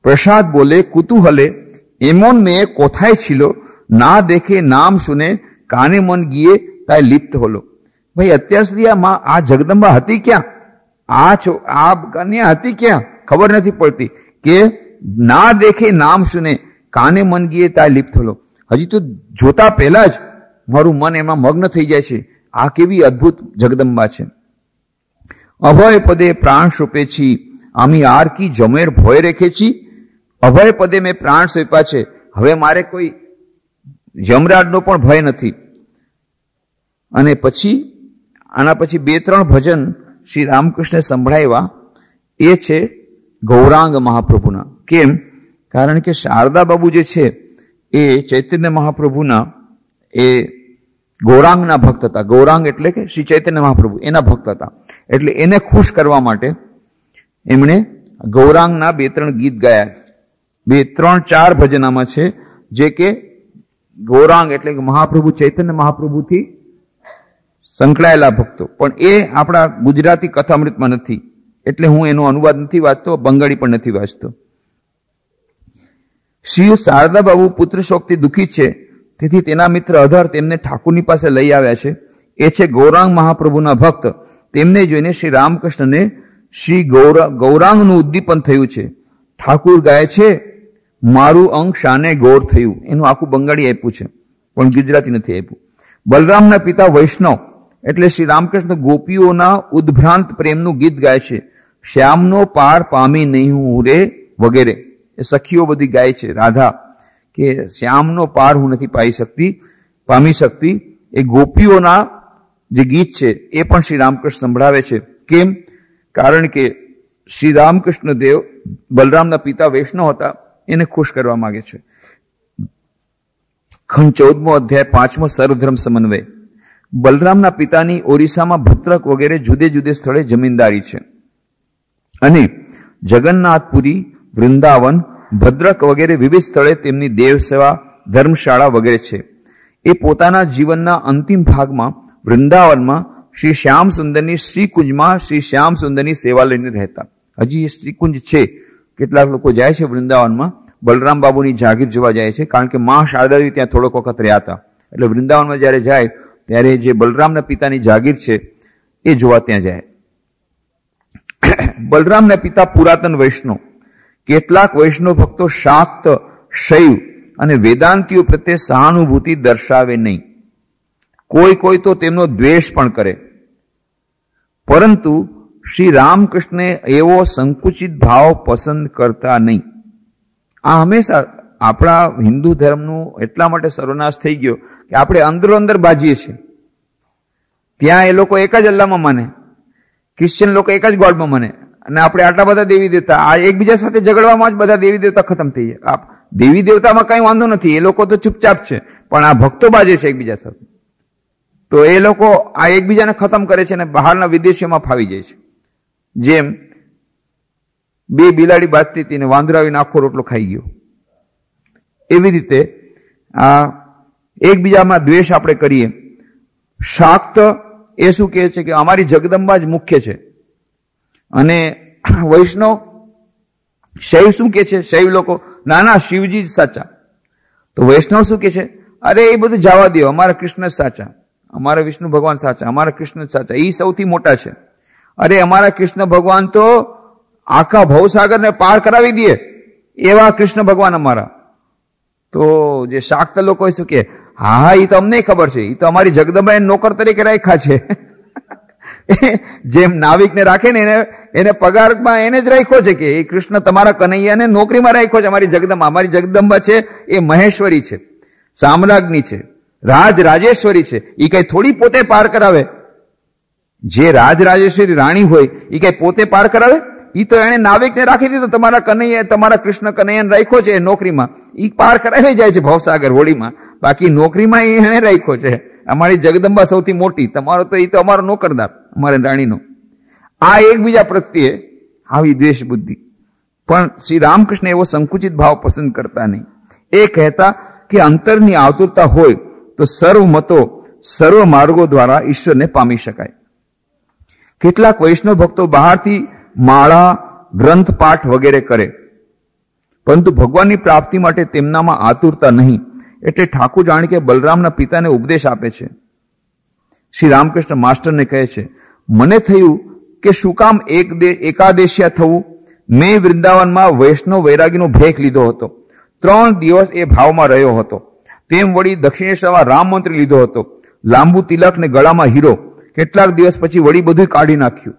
પ્રસાદ બોલે, કુતૂહલે, એમોન મેં કોથાય ছিলো ના દેખે નામ સુને, કાને મન ગીએ, તાય લિપ્ત હોલો. ભાઈ અત્યાર સુધી આ આ જગદંબા હતી ક્યાં? આ છો, આ કન્યા હતી ક્યાં? ખબર નથી પડતી કે ના દેખે નામ સુને, કાને મન ગીએ, તાય લિપ્ત હોલો. હજી તો જોતા પહેલા જ મારું મન એમાં મગ્ન થઈ જાય છે. આ કેવી અદ્ભુત જગદંબા છે. અભય પદે પ્રાણ સોંપે છી, આમી આર કી જમેર ભોય રેખે છી. અભય પદે મેં પ્રાણ સોંપ્યા છે. હવે મારે કોઈ જમરાજનો પણ ભય નથી. અને પછી, આના પછી બે ત્રણ ભજન શ્રી રામકૃષ્ણે સંભળાવ્યા એ છે ગૌરાંગ મહાપ્રભુના. કેમ? કારણ કે શારદા બાબુ જે છે, એ ચૈતન્ય મહાપ્રભુના, એ ગૌરાંગના ભક્ત હતા. ગૌરાંગ એટલે કે શ્રી ચૈતન્ય મહાપ્રભુ, એના ભક્ત હતા. એટલે એને ખુશ કરવા માટે એમણે ગૌરાંગના બે ત્રણ ગીત ગાયા. બે ત્રણ ચાર ભજનામાં છે, જે કે ગૌરાંગ એટલે કે મહાપ્રભુ ચૈતન્ય મહાપ્રભુથી સંકળાયેલા ભક્તો. પણ એ આપણા ગુજરાતી કથામૃતમાં નથી. એટલે હું એનો અનુવાદ નથી વાંચતો, બંગાળી પણ નથી વાંચતો. શ્રી શારદા બાબુ પુત્ર શોકથી દુઃખી છે. તેથી તેના મિત્ર અધર તેમને ઠાકુરની પાસે લઈ આવ્યા છે. એ છે ગૌરાંગ મહાપ્રભુના ભક્ત. તેમને જોઈને શ્રી રામકૃષ્ણને શ્રી ગૌરા, ગૌરાંગનું ઉદ્દીપન થયું છે. ઠાકુર ગાય છે મારું અંગ શાને ગૌર થયું. એનું આખું બંગાળી આપ્યું છે. પણ ગુજરાતી નથી આપ્યું. બલરામના પિતા વૈષ્ણવ એટલે શ્રી રામકૃષ્ણ ગોપીઓના ઉદ્ભ્રાંત પ્રેમનું ગીત ગાય છે. શ્યામનો પાર પામી નહીં હું રે વગેરે. એ સખીઓ બધી ગાય છે. રાધા કે શ્યામનો પાર હું નથી પાઈ શકતી, પામી શકતી. એ ગોપીઓના જે ગીત છે એ પણ શ્રી રામકૃષ્ણ સંભળાવે છે. કેમ? કારણ કે શ્રી રામકૃષ્ણ દેવ બલરામના પિતા વૈષ્ણવ હતા. એને ખુશ કરવા માંગે છે. ખંડ ચૌદમો અધ્યાય પાંચમો સર્વધર્મ સમન્વય. બલરામના પિતાની ઓરિસ્સામાં ભદ્રક વગેરે જુદે જુદે સ્થળે જમીનદારી છે. અને જગન્નાથપુરી, વૃંદાવન, ભદ્રક વગેરે વિવિધ સ્થળે તેમની દેવ સેવા ધર્મશાળા વગેરે છે. એ પોતાના જીવનના અંતિમ ભાગમાં વૃંદાવનમાં શ્રી શ્યામ સુંદરની શ્રીકુંજમાં શ્રી શ્યામ સુંદરની સેવા લઈને રહેતા. હજી એ શ્રીકુંજ છે. કેટલાક લોકો જાય છે વૃંદાવનમાં. બલરામ બાબુની જાગીર જોવા જાય છે કારણ કે મા શારદાજી ત્યાં થોડોક વખત રહ્યા હતા. એટલે વૃંદાવનમાં જ્યારે જાય, ત્યારે જે બલરામના પિતાની જાગીર છે, એ જોવા ત્યાં જાય. બલરામના પિતા પુરાતન વૈષ્ણવ. કેટલાક વૈષ્ણવ ભક્તો શાક્ત, શૈવ અને વેદાંતિઓ પ્રત્યે સહાનુભૂતિ દર્શાવે નહીં. કોઈ કોઈ તો તેમનો દ્વેષ પણ કરે. પરંતુ શ્રી રામકૃષ્ણે એવો સંકુચિત ભાવ પસંદ કરતા નહીં. આ હંમેશા આપણા હિન્દુ ધર્મનું એટલા માટે સર્વનાશ થઈ ગયો કે આપણે અંદરો અંદર બાજીએ છીએ. ત્યાં એ લોકો એક જ અલ્લાહમાં માને. ક્રિશ્ચિયન લોકો એક જ ગોડમાં માને. અને આપણે આટલા બધા દેવી દેવતા, આ એકબીજા સાથે ઝઘડવામાં જ બધા દેવી દેવતા ખતમ થઈ જાય. દેવી દેવતામાં કંઈ વાંધો નથી, એ લોકો તો ચૂપચાપ છે, પણ આ ભક્તો બાજે છે એકબીજા સાથે. તો એ લોકો આ એકબીજાને ખતમ કરે છે અને બહારના વિદેશીઓમાં ફાવી જાય છે. જેમ બે બિલાડી બાજતી હતી ને આખો રોટલો ખાઈ ગયો. એવી રીતે આ એકબીજામાં દ્વેષ આપણે કરીએ. શાક્ત એ શું કહે છે કે અમારી જગદંબા જ મુખ્ય છે. અને વૈષ્ણવ શૈવ શું કે છે? શૈવ લોકો, ના ના, શિવજી જ સાચા. તો વૈષ્ણવ શું કે છે? અરે, એ બધું જવા દો અમારા કૃષ્ણ જ સાચા. અમારા વિષ્ણુ ભગવાન સાચા, અમારા કૃષ્ણ જ સાચા. એ સૌથી મોટા છે. અરે અમારા કૃષ્ણ ભગવાન તો આખા ભવસાગરને પાર કરાવી દે, એવા કૃષ્ણ ભગવાન અમારા. તો જે શાક્ત લોકો શું કે, હા એ તો અમને ખબર છે એ તો અમારી જગદંબાએ નોકર તરીકે રાખ્યા છે. જેમ નાવિકને રાખે ને એને એને પગારમાં એને જ રાખ્યો છે કે, એ કૃષ્ણ તમારા કનૈયાને નોકરીમાં રાખ્યો છે, અમારી જગદંબા અમારી જગદંબા છે, એ મહેશ્વરી છે સામ્રાજ્ઞી છે, રાજ રાજેશ્વરી છે એ કઈ થોડી પોતે પાર કરાવે. જે રાજ રાજેશ્વરી રાણી હોય એ કઈ પોતે પાર કરાવે? એ તો એને નાવિકને રાખી દીધો, તમારા કનૈયા, તમારા કૃષ્ણ કનૈયાને રાખ્યો છે નોકરીમાં. એ પાર કરાવી જાય છે ભવસાગર હોળીમાં. બાકી નોકરીમાં એ એને રાખ્યો છે. અમારી જગદંબા સૌથી મોટી. તમારો તો એ તો અમારો નોકરદાર, અમારે રાણીનો. આ એકબીજા પ્રત્યે આવી દ્વેષ બુદ્ધિ પણ શ્રી રામકૃષ્ણ એવો સંકુચિત ભાવ પસંદ કરતા નહીં. એ કહેતા કે અંતરની આતુરતા હોય તો સર્વ મતો સર્વ માર્ગો દ્વારા ઈશ્વરને પામી શકાય. કેટલાક વૈષ્ણવ ભક્તો બહારથી માળા, ગ્રંથ પાઠ વગેરે કરે. પરંતુ ભગવાનની પ્રાપ્તિ માટે તેમનામાં આતુરતા નહીં. એટલે ઠાકુર જાણે કે બલરામના પિતાને ઉપદેશ આપે છે. શ્રી રામકૃષ્ણ માસ્ટરને કહે છે, મને થયું કે શું કામ એક એકાદેશિયા થવું? મેં વૃંદાવનમાં વૈષ્ણવ વૈરાગીનો ભેખ લીધો હતો. ત્રણ દિવસ એ ભાવમાં રહ્યો હતો. તેમ વળી દક્ષિણેશ્વરમાં રામ મંત્ર લીધો હતો. લાંબુ તિલક ને ગળામાં હીરો. કેટલાક દિવસ પછી વળી બધું કાઢી નાખ્યું.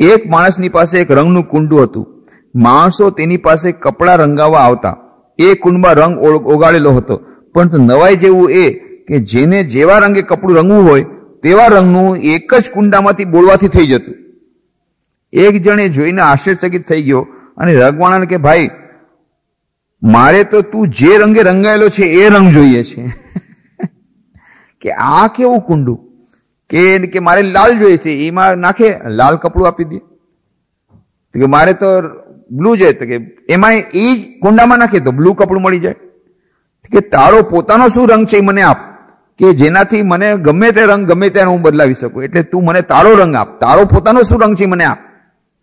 એક માણસની પાસે એક રંગનું કુંડું હતું. માણસો તેની પાસે કપડાં રંગાવવા આવતા. એ કુંડમાં રંગ ઓગાળેલો હતો. પરંતુ નવાઈ જેવું એ કે જેને જેવા રંગે કપડું રંગવું હોય, તેવા રંગનું એક જ કુંડામાંથી બોલવાથી થઈ જતું. એક જણે જોઈને આશ્ચર્યચકિત થઈ ગયો અને રગવાણાને કે, ભાઈ, મારે તો તું જે રંગે રંગાયેલો છે એ રંગ જોઈએ છે. કે આ કેવું કુંડું? કે કે મારે લાલ જોઈએ છે એમાં નાખે, લાલ કપડું આપી દે. તો કે મારે તો બ્લુ જોઈએ. તો કે એમાં એ કુંડામાં નાખે, તો બ્લુ કપડું મળી જાય. કે તારો પોતાનો શું રંગ છે એ મને આપ. કે જેનાથી મને ગમે તે રંગ, ગમે ત્યારે હું બદલાવી શકું. એટલે તું મને તારો રંગ આપ. તારો પોતાનો શું રંગ છે મને આપ.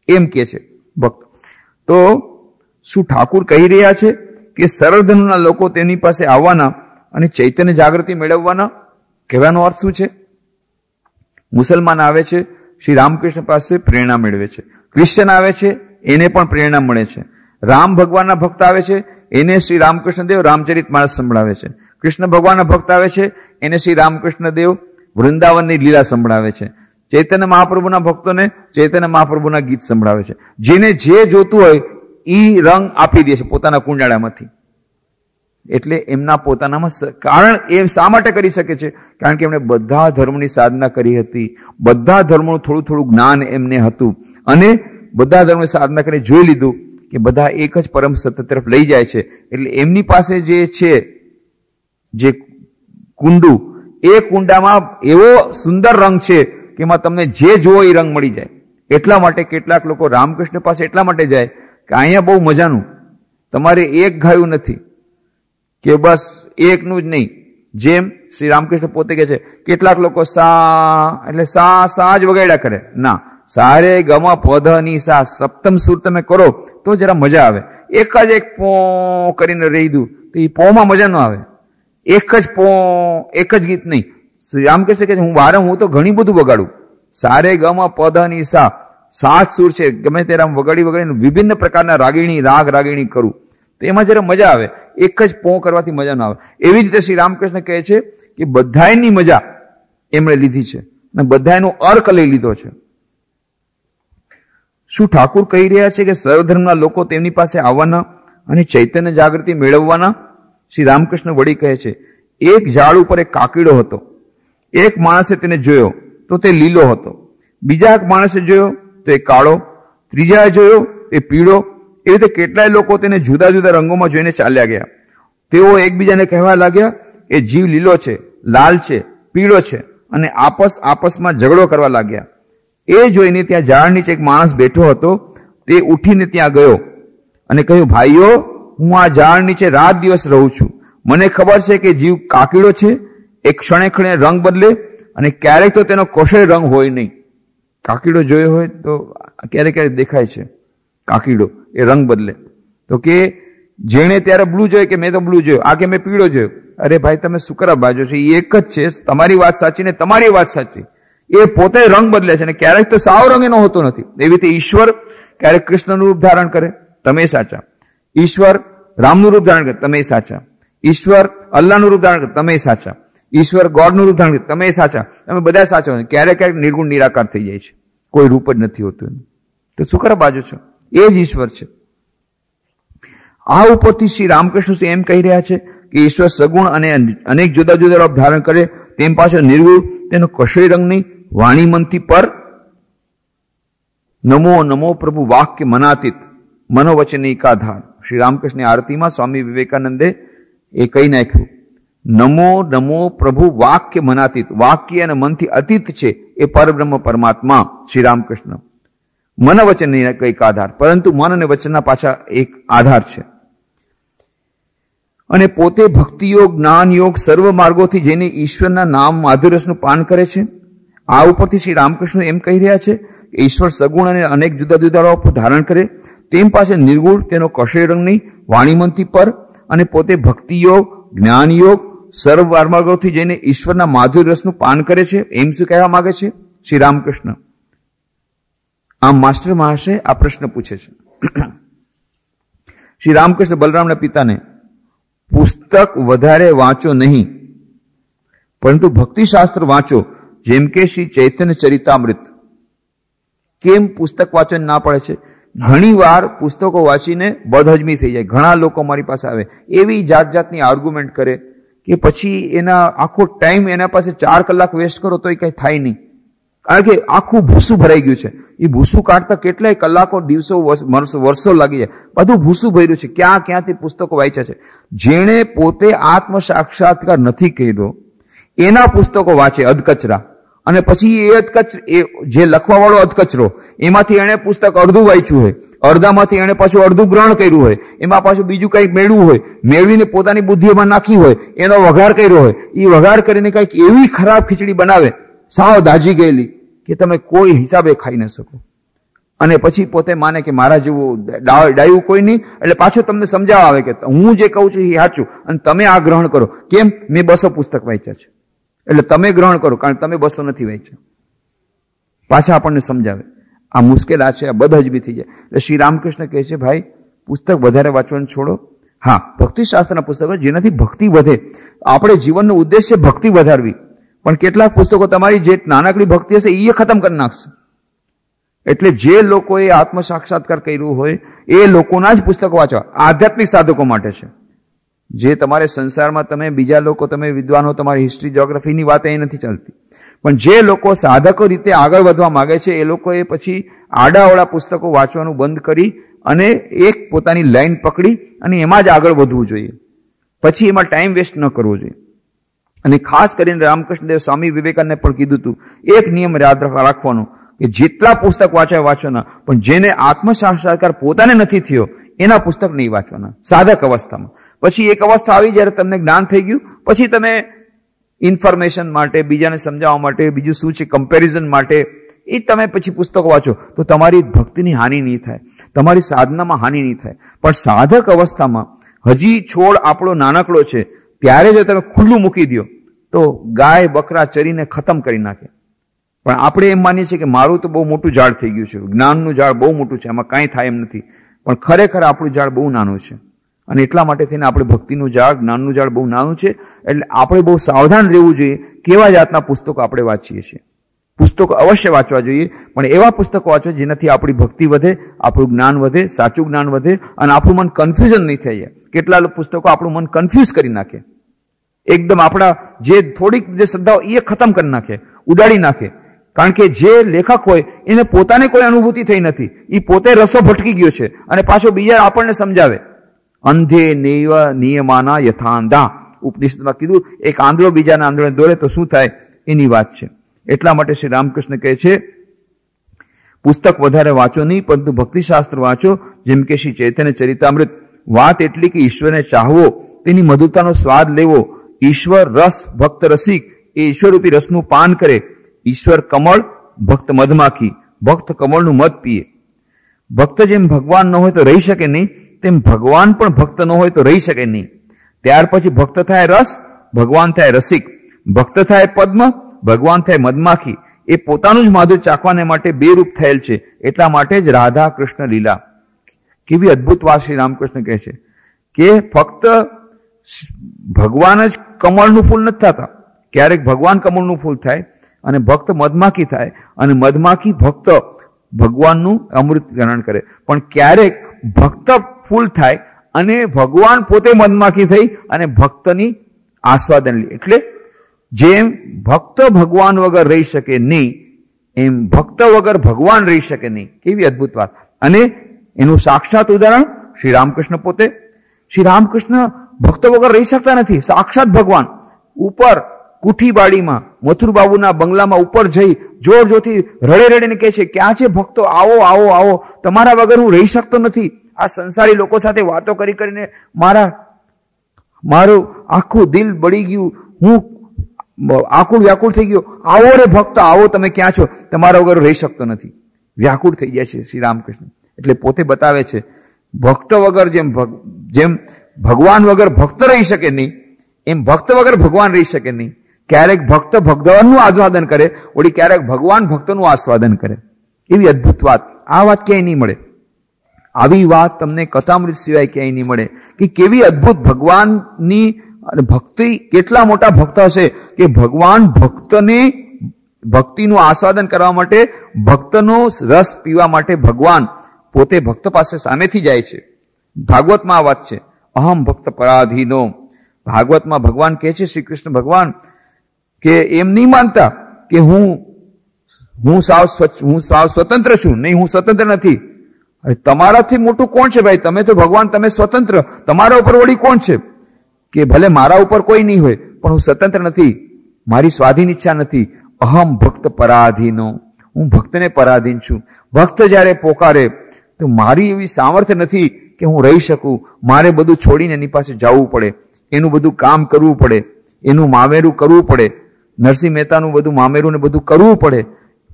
એમ કે છે ભક્ત. તો શું ઠાકુર કહી રહ્યા છે કે સરળ ધર્મના લોકો તેની પાસે આવવાના અને ચૈતન્ય જાગૃતિ મેળવવાના કહેવાનો અર્થ શું છે? મુસલમાન આવે છે, શ્રી રામકૃષ્ણ પાસે પ્રેરણા મેળવે છે. ક્રિશ્ચન આવે છે, એને પણ પ્રેરણા મળે છે. રામ ભગવાનના ભક્ત આવે છે, એને શ્રી રામકૃષ્ણ દેવ રામચરિત માણસ સંભળાવે છે. કૃષ્ણ ભગવાનના ભક્ત આવે છે, એને શ્રી રામકૃષ્ણ દેવ વૃંદાવનની લીલા સંભળાવે છે. ચૈતન્ય મહાપ્રભુના ભક્તોને ચૈતન્ય મહાપ્રભુના ગીત સંભળાવે છે. જેને જે જોતું હોય એ રંગ આપી દે છે પોતાના કુંડાળામાંથી. એટલે એમના પોતાનામાં કારણ એ શા માટે કરી શકે છે? કારણ કે એમણે બધા ધર્મની સાધના કરી હતી. બધા ધર્મનું થોડું થોડું જ્ઞાન એમને હતું. અને બધા ધર્મની સાધના કરીને જોઈ લીધું કે બધા એક જ પરમ સત્ય તરફ લઈ જાય છે. એટલે એમની પાસે જે છે, જે કુંડુ, એ કુંડામાં એવો સુંદર રંગ છે કે એમાં તમને જે જુઓ એ રંગ મળી જાય. એટલા માટે કેટલાક લોકો રામકૃષ્ણ પાસે એટલા માટે જાય કે અહીંયા બહુ મજાનું. તમારે એક ગાયું નથી. કે બસ એકનું જ નહીં. જેમ શ્રી રામકૃષ્ણ પોતે કહે છે, કેટલાક લોકો સા, એટલે સા સા જ વગાડ્યા કરે. ના, સારે ગમ પધની સા, સપ્તમ સુર તમે કરો, તો જરા મજા આવે. એક જ એક પો કરીને રહી દઉં, તો એ પોમાં મજા ન આવે. એક જ પો, એક જ ગીત નહીં. શ્રી રામકૃષ્ણ કહે છે, હું વારં હું તો ઘણી બધું વગાડું. સારે ગમ પધની સા, સાત સુર છે. ગમે તે રામ વગાડી વગાડીને વિભિન્ન પ્રકારના રાગીણી, રાગ રાગીણી કરું. તો એમાં જરા મજા આવે. એક જ પો કરવાથી મજા ના આવે. એવી રીતે શ્રી રામકૃષ્ણ કહે છે કે બધાયની મજા એમણે લીધી છે અને બધાયનો અર્ક લઈ લીધો છે. શું ઠાકુર કહી રહ્યા છે કે સર્વધર્મના લોકો તેમની પાસે આવવાના અને ચૈતન્ય જાગૃતિ મેળવવાના? શ્રી રામકૃષ્ણ વળી કહે છે, એક ઝાડ ઉપર એક કાકીડો હતો. એક માણસે તેને જોયો તો તે લીલો હતો. બીજા એક માણસે જોયો તો એ કાળો. ત્રીજા જોયો એ પીળો. એ રીતે કેટલાય લોકો તેને જુદા જુદા રંગોમાં જોઈને ચાલ્યા ગયા. તેઓ એકબીજાને કહેવા લાગ્યા એ જીવ લીલો છે, લાલ છે, પીળો છે અને આપસ આપસમાં ઝઘડો કરવા લાગ્યા. એ જોઈને ત્યાં ઝાડ નીચે એક માણસ બેઠો હતો. તે ઉઠીને ત્યાં ગયો અને કહ્યું, ભાઈઓ, હું આ ઝાડ નીચે રાત દિવસ રહું છું. મને ખબર છે કે જીવ કાકીડો છે. એક ક્ષણે ક્ષણે રંગ બદલે અને ક્યારેક તો તેનો કશોય રંગ હોય નહીં. કાકીડો જોયો હોય તો ક્યારેક ક્યારેક દેખાય છે કાકીડો એ રંગ બદલે. તો કે જેણે ત્યારે બ્લુ જોયો કે મેં તો બ્લુ જોયો? આ કે મેં પીળો જોયો? અરે ભાઈ, તમે સુકરા બાજો છે એ એક જ છે. તમારી વાત સાચી ને તમારી વાત સાચી. એ પોતે રંગ બદલે છે અને ક્યારેક તો સાવ રંગ એનો હોતો નથી. એવી રીતે ઈશ્વર ક્યારેક કૃષ્ણનું રૂપ ધારણ કરે, તમે સાચા. ઈશ્વર રામનું રૂપ ધારણ કરે, તમે સાચા. ઈશ્વર અલ્લાહનું રૂપ ધારણ કરે, તમે સાચા. ઈશ્વર ગોડનું રૂપ ધારણ કરે, તમે સાચા. તમે બધા સાચા ક્યારેક ક્યારેક નિર્ગુણ નિરાકાર થઈ જાય છે. કોઈ રૂપ જ નથી હોતું. તો શું બાજુ છો. એ જ ઈશ્વર છે. આ ઉપરથી શ્રી રામકૃષ્ણ એમ કહી રહ્યા છે કે ઈશ્વર સગુણ અને અનેક જુદા જુદા રૂપ ધારણ કરે, તેમ પાછળ નિર્ગુણ, તેનો કશોય રંગની વાણી મનથી પર નમો નમો પ્રભુ વાક્ય મનાતીત મનોવચન એકાધાર. શ્રી રામકૃષ્ણ આરતીમાં સ્વામી વિવેકાનંદે એ કહી નાખ્યું, નમો નમો પ્રભુ વાક્ય મનાતીત, વાક્ય અને મનથી અતીત છે એ પરબ્રહ્મ પરમાત્મા શ્રી રામકૃષ્ણ. મન વચન કંઈક આધાર. પરંતુ મન અને વચનના પાછા એક આધાર છે. અને પોતે ભક્તિયોગ જ્ઞાન યોગ સર્વ માર્ગોથી જઈને ઈશ્વરના નામ માધુરસનું પાન કરે છે. આ ઉપરથી શ્રી રામકૃષ્ણ એમ કહી રહ્યા છે કે ઈશ્વર સગુણ અને અનેક જુદા જુદા રૂપ ધારણ કરે. તેમ પાસે નિર્ગુણ, તેનો કશય નહીં, વાણીમંતી પર અને પોતે ભક્તિયોગ જ્ઞાન યોગ સર્વ માર્ગોથી જઈને ઈશ્વરના માધુર રસનું પાન કરે છે એમ શું કહેવા માગે છે? શ્રી રામકૃષ્ણ. આમ માસ્ટર મહાશય આ પ્રશ્ન પૂછે છે. શ્રી રામકૃષ્ણ બલરામના પિતાને, પુસ્તક વધારે વાંચો નહીં, પરંતુ ભક્તિશાસ્ત્ર વાંચો, જેમ કે શ્રી ચૈતન્ય ચરિતામૃત. કેમ પુસ્તક વાંચન ના પડે છે? ઘણી વાર પુસ્તકો વાંચીને બદહજમી થઈ જાય. ઘણા લોકો મારી પાસે આવે. એવી જાત જાતની આર્ગ્યુમેન્ટ કરે કે પછી એના આખો ટાઈમ એના પાસે ચાર કલાક વેસ્ટ કરો તો એ કઈ થાય નહીં. કારણ કે આખું ભૂસું ભરાઈ ગયું છે. એ ભૂસું કાઢતા કેટલાય કલાકો, દિવસો, વર્ષો લાગી જાય. બધું ભૂસું ભર્યું છે. ક્યાં, ક્યાંથી પુસ્તકો વાંચ્યા છે? જેણે પોતે આત્મ સાક્ષાત્કાર નથી કર્યો, એના પુસ્તકો વાંચે અધકચરા. અને પછી એ અધકચ, એ જે લખવાવાળો અધકચરો, એમાંથી એણે પુસ્તક અડધું વાંચ્યું હોય. અડધામાંથી એણે પાછું અડધું ગ્રહણ કર્યું હોય. એમાં પાછું બીજું કંઈક મેળવું હોય. મેળવીને પોતાની બુદ્ધિમાં નાખી હોય. એનો વઘાર કર્યો હોય. એ વઘાર કરીને કંઈક એવી ખરાબ ખીચડી બનાવે. સાવ દાજી ગયેલી. કે તમે કોઈ હિસાબે ખાઈ ન શકો. અને પછી પોતે માને કે મારા જેવું ડાયું કોઈ નહીં, એટલે પાછું તમને સમજાવવા આવે કે હું જે કહું છું એ સાચું. અને તમે આ ગ્રહણ કરો. કેમ? મેં બસો પુસ્તક વાંચ્યા છે. એટલે તમે ગ્રહણ કરો, કારણ તમે બસો નથી વાંચ્યા. પાછા આપણને સમજાવે. આ મુશ્કેલ આ છે, આ બધા જ બી થઈ જાય. એટલે શ્રી રામકૃષ્ણ કહે છે, ભાઈ, પુસ્તક વધારે વાંચવાનું છોડો. હા, ભક્તિશાસ્ત્રના પુસ્તકો જેનાથી ભક્તિ વધે. આપણે જીવનનો ઉદ્દેશ્ય ભક્તિ વધારવી. પણ કેટલાક પુસ્તકો તમારી જે નાનકડી ભક્તિ હશે એ ખતમ કરી નાખશે. એટલે જે લોકોએ આત્મ સાક્ષાત્કાર કર્યું હોય, એ લોકોના જ પુસ્તકો વાંચવા. આધ્યાત્મિક સાધકો માટે છે. જે તમારે સંસારમાં તમે, બીજા લોકો તમે, વિદ્વાનો, તમારી હિસ્ટ્રી જ્યોગ્રાફીની વાત એ નથી ચાલતી. પણ જે લોકો સાધકો રીતે આગળ વધવા માગે છે, એ લોકોએ પછી આડાઓળા પુસ્તકો વાંચવાનું બંધ કરી અને એક પોતાની લાઈન પકડી અને એમાં જ આગળ વધવું જોઈએ. પછી એમાં ટાઈમ વેસ્ટ ન કરવો જોઈએ. અને ખાસ કરીને રામકૃષ્ણદેવ સ્વામી વિવેકાનંદને પણ કીધું હતું, એક નિયમ યાદ રાખવાનો કે જેટલા પુસ્તક વાંચ્યા વાંચવાના, પણ જેને આત્મ પોતાને નથી થયો, એના પુસ્તક નહીં વાંચવાના, સાધક અવસ્થામાં. પછી એક અવસ્થા આવી જ્યારે તમને જ્ઞાન થઈ ગયું, પછી તમે ઇન્ફોર્મેશન માટે, બીજાને સમજાવવા માટે, બીજું શું છે, કમ્પેરિઝન માટે, એ તમે પછી પુસ્તકો વાંચો, તો તમારી ભક્તિની હાનિ નહીં થાય, તમારી સાધનામાં હાનિ નહીં થાય. પણ સાધક અવસ્થામાં હજી છોડ આપણો નાનકડો છે, ત્યારે જો તમે ખુલ્લું મૂકી દો તો ગાય બકરા ચરીને ખતમ કરી નાખે. પણ આપણે એમ માનીએ છીએ કે મારું તો બહુ મોટું ઝાડ થઈ ગયું છે. જ્ઞાનનું ઝાડ બહુ મોટું છે. એમાં કાંઈ થાય એમ નથી. પણ ખરેખર આપણું ઝાડ બહુ નાનું છે. અને એટલા માટે થઈને આપણે ભક્તિનું ઝાડ, જ્ઞાનનું ઝાડ બહુ નાનું છે. એટલે આપણે બહુ સાવધાન રહેવું જોઈએ કેવા જાતના પુસ્તકો આપણે વાંચીએ છીએ. પુસ્તકો અવશ્ય વાંચવા જોઈએ. પણ એવા પુસ્તકો વાંચો જેનાથી આપણી ભક્તિ વધે, આપણું જ્ઞાન વધે, સાચું જ્ઞાન વધે અને આપણું મન કન્ફ્યુઝન નહીં થઈ જાય. કેટલા પુસ્તકો આપણું મન કન્ફ્યુઝ કરી નાખે. એકદમ આપણા જે થોડીક જે શ્રદ્ધાઓ એ ખતમ કરી નાખે, ઉડાડી નાખે. કારણ કે જે લેખક હોય, એને પોતાને કોઈ અનુભૂતિ થઈ નથી. એ પોતે રસ્તો ભટકી ગયો છે અને પાછો બીજા આપણને સમજાવે. અંધે નૈવ નિયમાના યથાંધા. ઉપનિષદમાં કીધું, એક આંધળો બીજાના આંધળે દોરે તો શું થાય? એની વાત છે. એટલા માટે શ્રી રામકૃષ્ણ કહે છે, પુસ્તક વધારે વાંચો નહીં, પરંતુ ભક્તિશાસ્ત્ર વાંચો. જેમ કે શ્રી ચૈતન્ય ચરિતામૃત. વાત એટલી કે ઈશ્વરને ચાહવો, તેની મધુરતાનો સ્વાદ લેવો. ઈશ્વર રસ, ભક્ત રસિક, એ ઈશ્વરરૂપી રસનું પાન કરે. ઈશ્વર કમળ, ભક્ત મધમાખી. ભક્ત કમળનું મધ પીએ. ભક્ત જેમ ભગવાન ન હોય તો રહી શકે નહીં, તેમ ભગવાન પણ ભક્ત ન હોય તો રહી શકે નહીં. ત્યાર પછી ભક્ત થાય રસ, ભગવાન થાય રસિક. ભક્ત થાય પદ્મ, ભગવાન થાય મધમાખી. એ પોતાનું જ માધુર ચાખવાને માટે બે રૂપ થયેલ છે. એટલા માટે જ રાધા કૃષ્ણ લીલા. કેવી અદ્ભુત વાત શ્રી રામકૃષ્ણ કહે છે કે ફક્ત ભગવાન જ કમળનું ફૂલ નથી થતા. ક્યારેક ભગવાન કમળનું ફૂલ થાય અને ભક્ત મધમાખી થાય અને મધમાખી ભક્ત ભગવાનનું અમૃત ગ્રહણ કરે. પણ ક્યારેક ભક્ત ફૂલ થાય અને ભગવાન પોતે મધમાખી થઈ અને ભક્તની આસ્વાદન લે. એટલે જેમ ભક્ત ભગવાન વગર રહી શકે નહીં, એમ ભક્ત વગર ભગવાન રહી શકે નહીં. કેવી અદ્ભુત વાત. અને એનું સાક્ષાત ઉદાહરણ શ્રી રામકૃષ્ણ પોતે. શ્રી રામકૃષ્ણ ભક્ત વગર રહી શકતા નથી. સાક્ષાત ભગવાન ઉપર કુઠીબાડીમાં, મથુરબાબુના બંગલામાં ઉપર જઈ જોર જોરથી રડે રડીને કહે છે, ક્યાં છે ભક્તો? આવો આવો આવો. તમારા વગર હું રહી શકતો નથી. આ સંસારી લોકો સાથે વાતો કરી કરીને મારા, મારું આખું દિલ બળી ગયું. હું આકુળ વ્યાકુળ થઈ ગયો. આવો રે ભક્ત, આવો. તમે ક્યાં છો? તમારા વગર રહી શકતો નથી. વ્યાકુળ થઈ ગયા છે શ્રી રામકૃષ્ણ. એટલે પોતે બતાવે છે, ભક્ત વગર જેમ જેમ ભગવાન વગર ભક્ત રહી શકે નહીં. એમ ભક્ત વગર ભગવાન રહી શકે નહીં. ક્યારેક ભક્ત ભગવાનનું આસ્વાદન કરે ઓળી ક્યારેક ભગવાન ભક્તનું આસ્વાદન કરે. એવી અદ્ભુત વાત. આ વાત ક્યાંય નહીં મળે. આવી વાત તમને કથામૃત સિવાય ક્યાંય નહીં મળે. કે કેવી અદ્ભુત ભગવાનની ભક્તિ, કેટલા મોટા ભક્ત હશે કે ભગવાન ભક્તને ભક્તિનું આસ્વાદન કરવા માટે, ભક્તનો રસ પીવા માટે ભગવાન પોતે ભક્ત પાસે સામેથી જાય છે. ભાગવતમાં આ વાત છે. અહમ ભક્ત પરાધીનો. ભાગવતમાં ભગવાન કહે છે શ્રી કૃષ્ણ ભગવાન, કે એમ નહીં માનતા કે હું હું સાવ સ્વચ્છ, હું સાવ સ્વતંત્ર છું. નહીં, હું સ્વતંત્ર નથી. તમારાથી મોટું કોણ છે ભાઈ? તમે તો ભગવાન, તમે સ્વતંત્ર. તમારા ઉપર વળી કોણ છે? કે ભલે મારા ઉપર કોઈ નહીં હોય, પણ હું સ્વતંત્ર નથી. મારી સ્વાધીન ઈચ્છા નથી. અહમ ભક્ત પરાધીનો. હું ભક્તને પરાધીન છું. ભક્ત જ્યારે પોકારે, તો મારી એવી સામર્થ્ય નથી કે હું રહી શકું, મારે બધું છોડીને એની પાસે જવું પડે, એનું બધું કામ કરવું પડે, એનું મામેરું કરવું પડે, નરસિંહ મહેતાનું બધું મામેરું ને બધું કરવું પડે,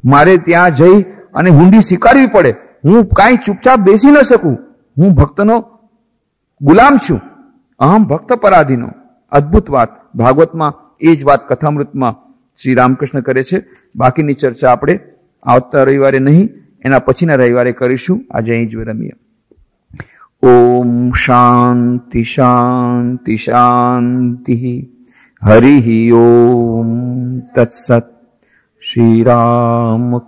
મારે ત્યાં જઈ અને હુંડી સ્વીકારવી પડે. હું કાંઈ ચૂપચાપ બેસી ન શકું. હું ભક્તનો ગુલામ છું. અહમ ભક્ત પરાધીનો. અદ્ભુત વાત. ભાગવતમાં એ જ વાત કથામૃતમાં શ્રી રામકૃષ્ણ કરે છે. બાકીની ચર્ચા આપણે આવતા રવિવારે નહીં, એના પછીના રવિવારે કરીશું. આજે અહીં જ વિરમીએ. ॐ शान्ति शान्ति शान्तिः। हरिः ॐ तत्सत्। श्रीराम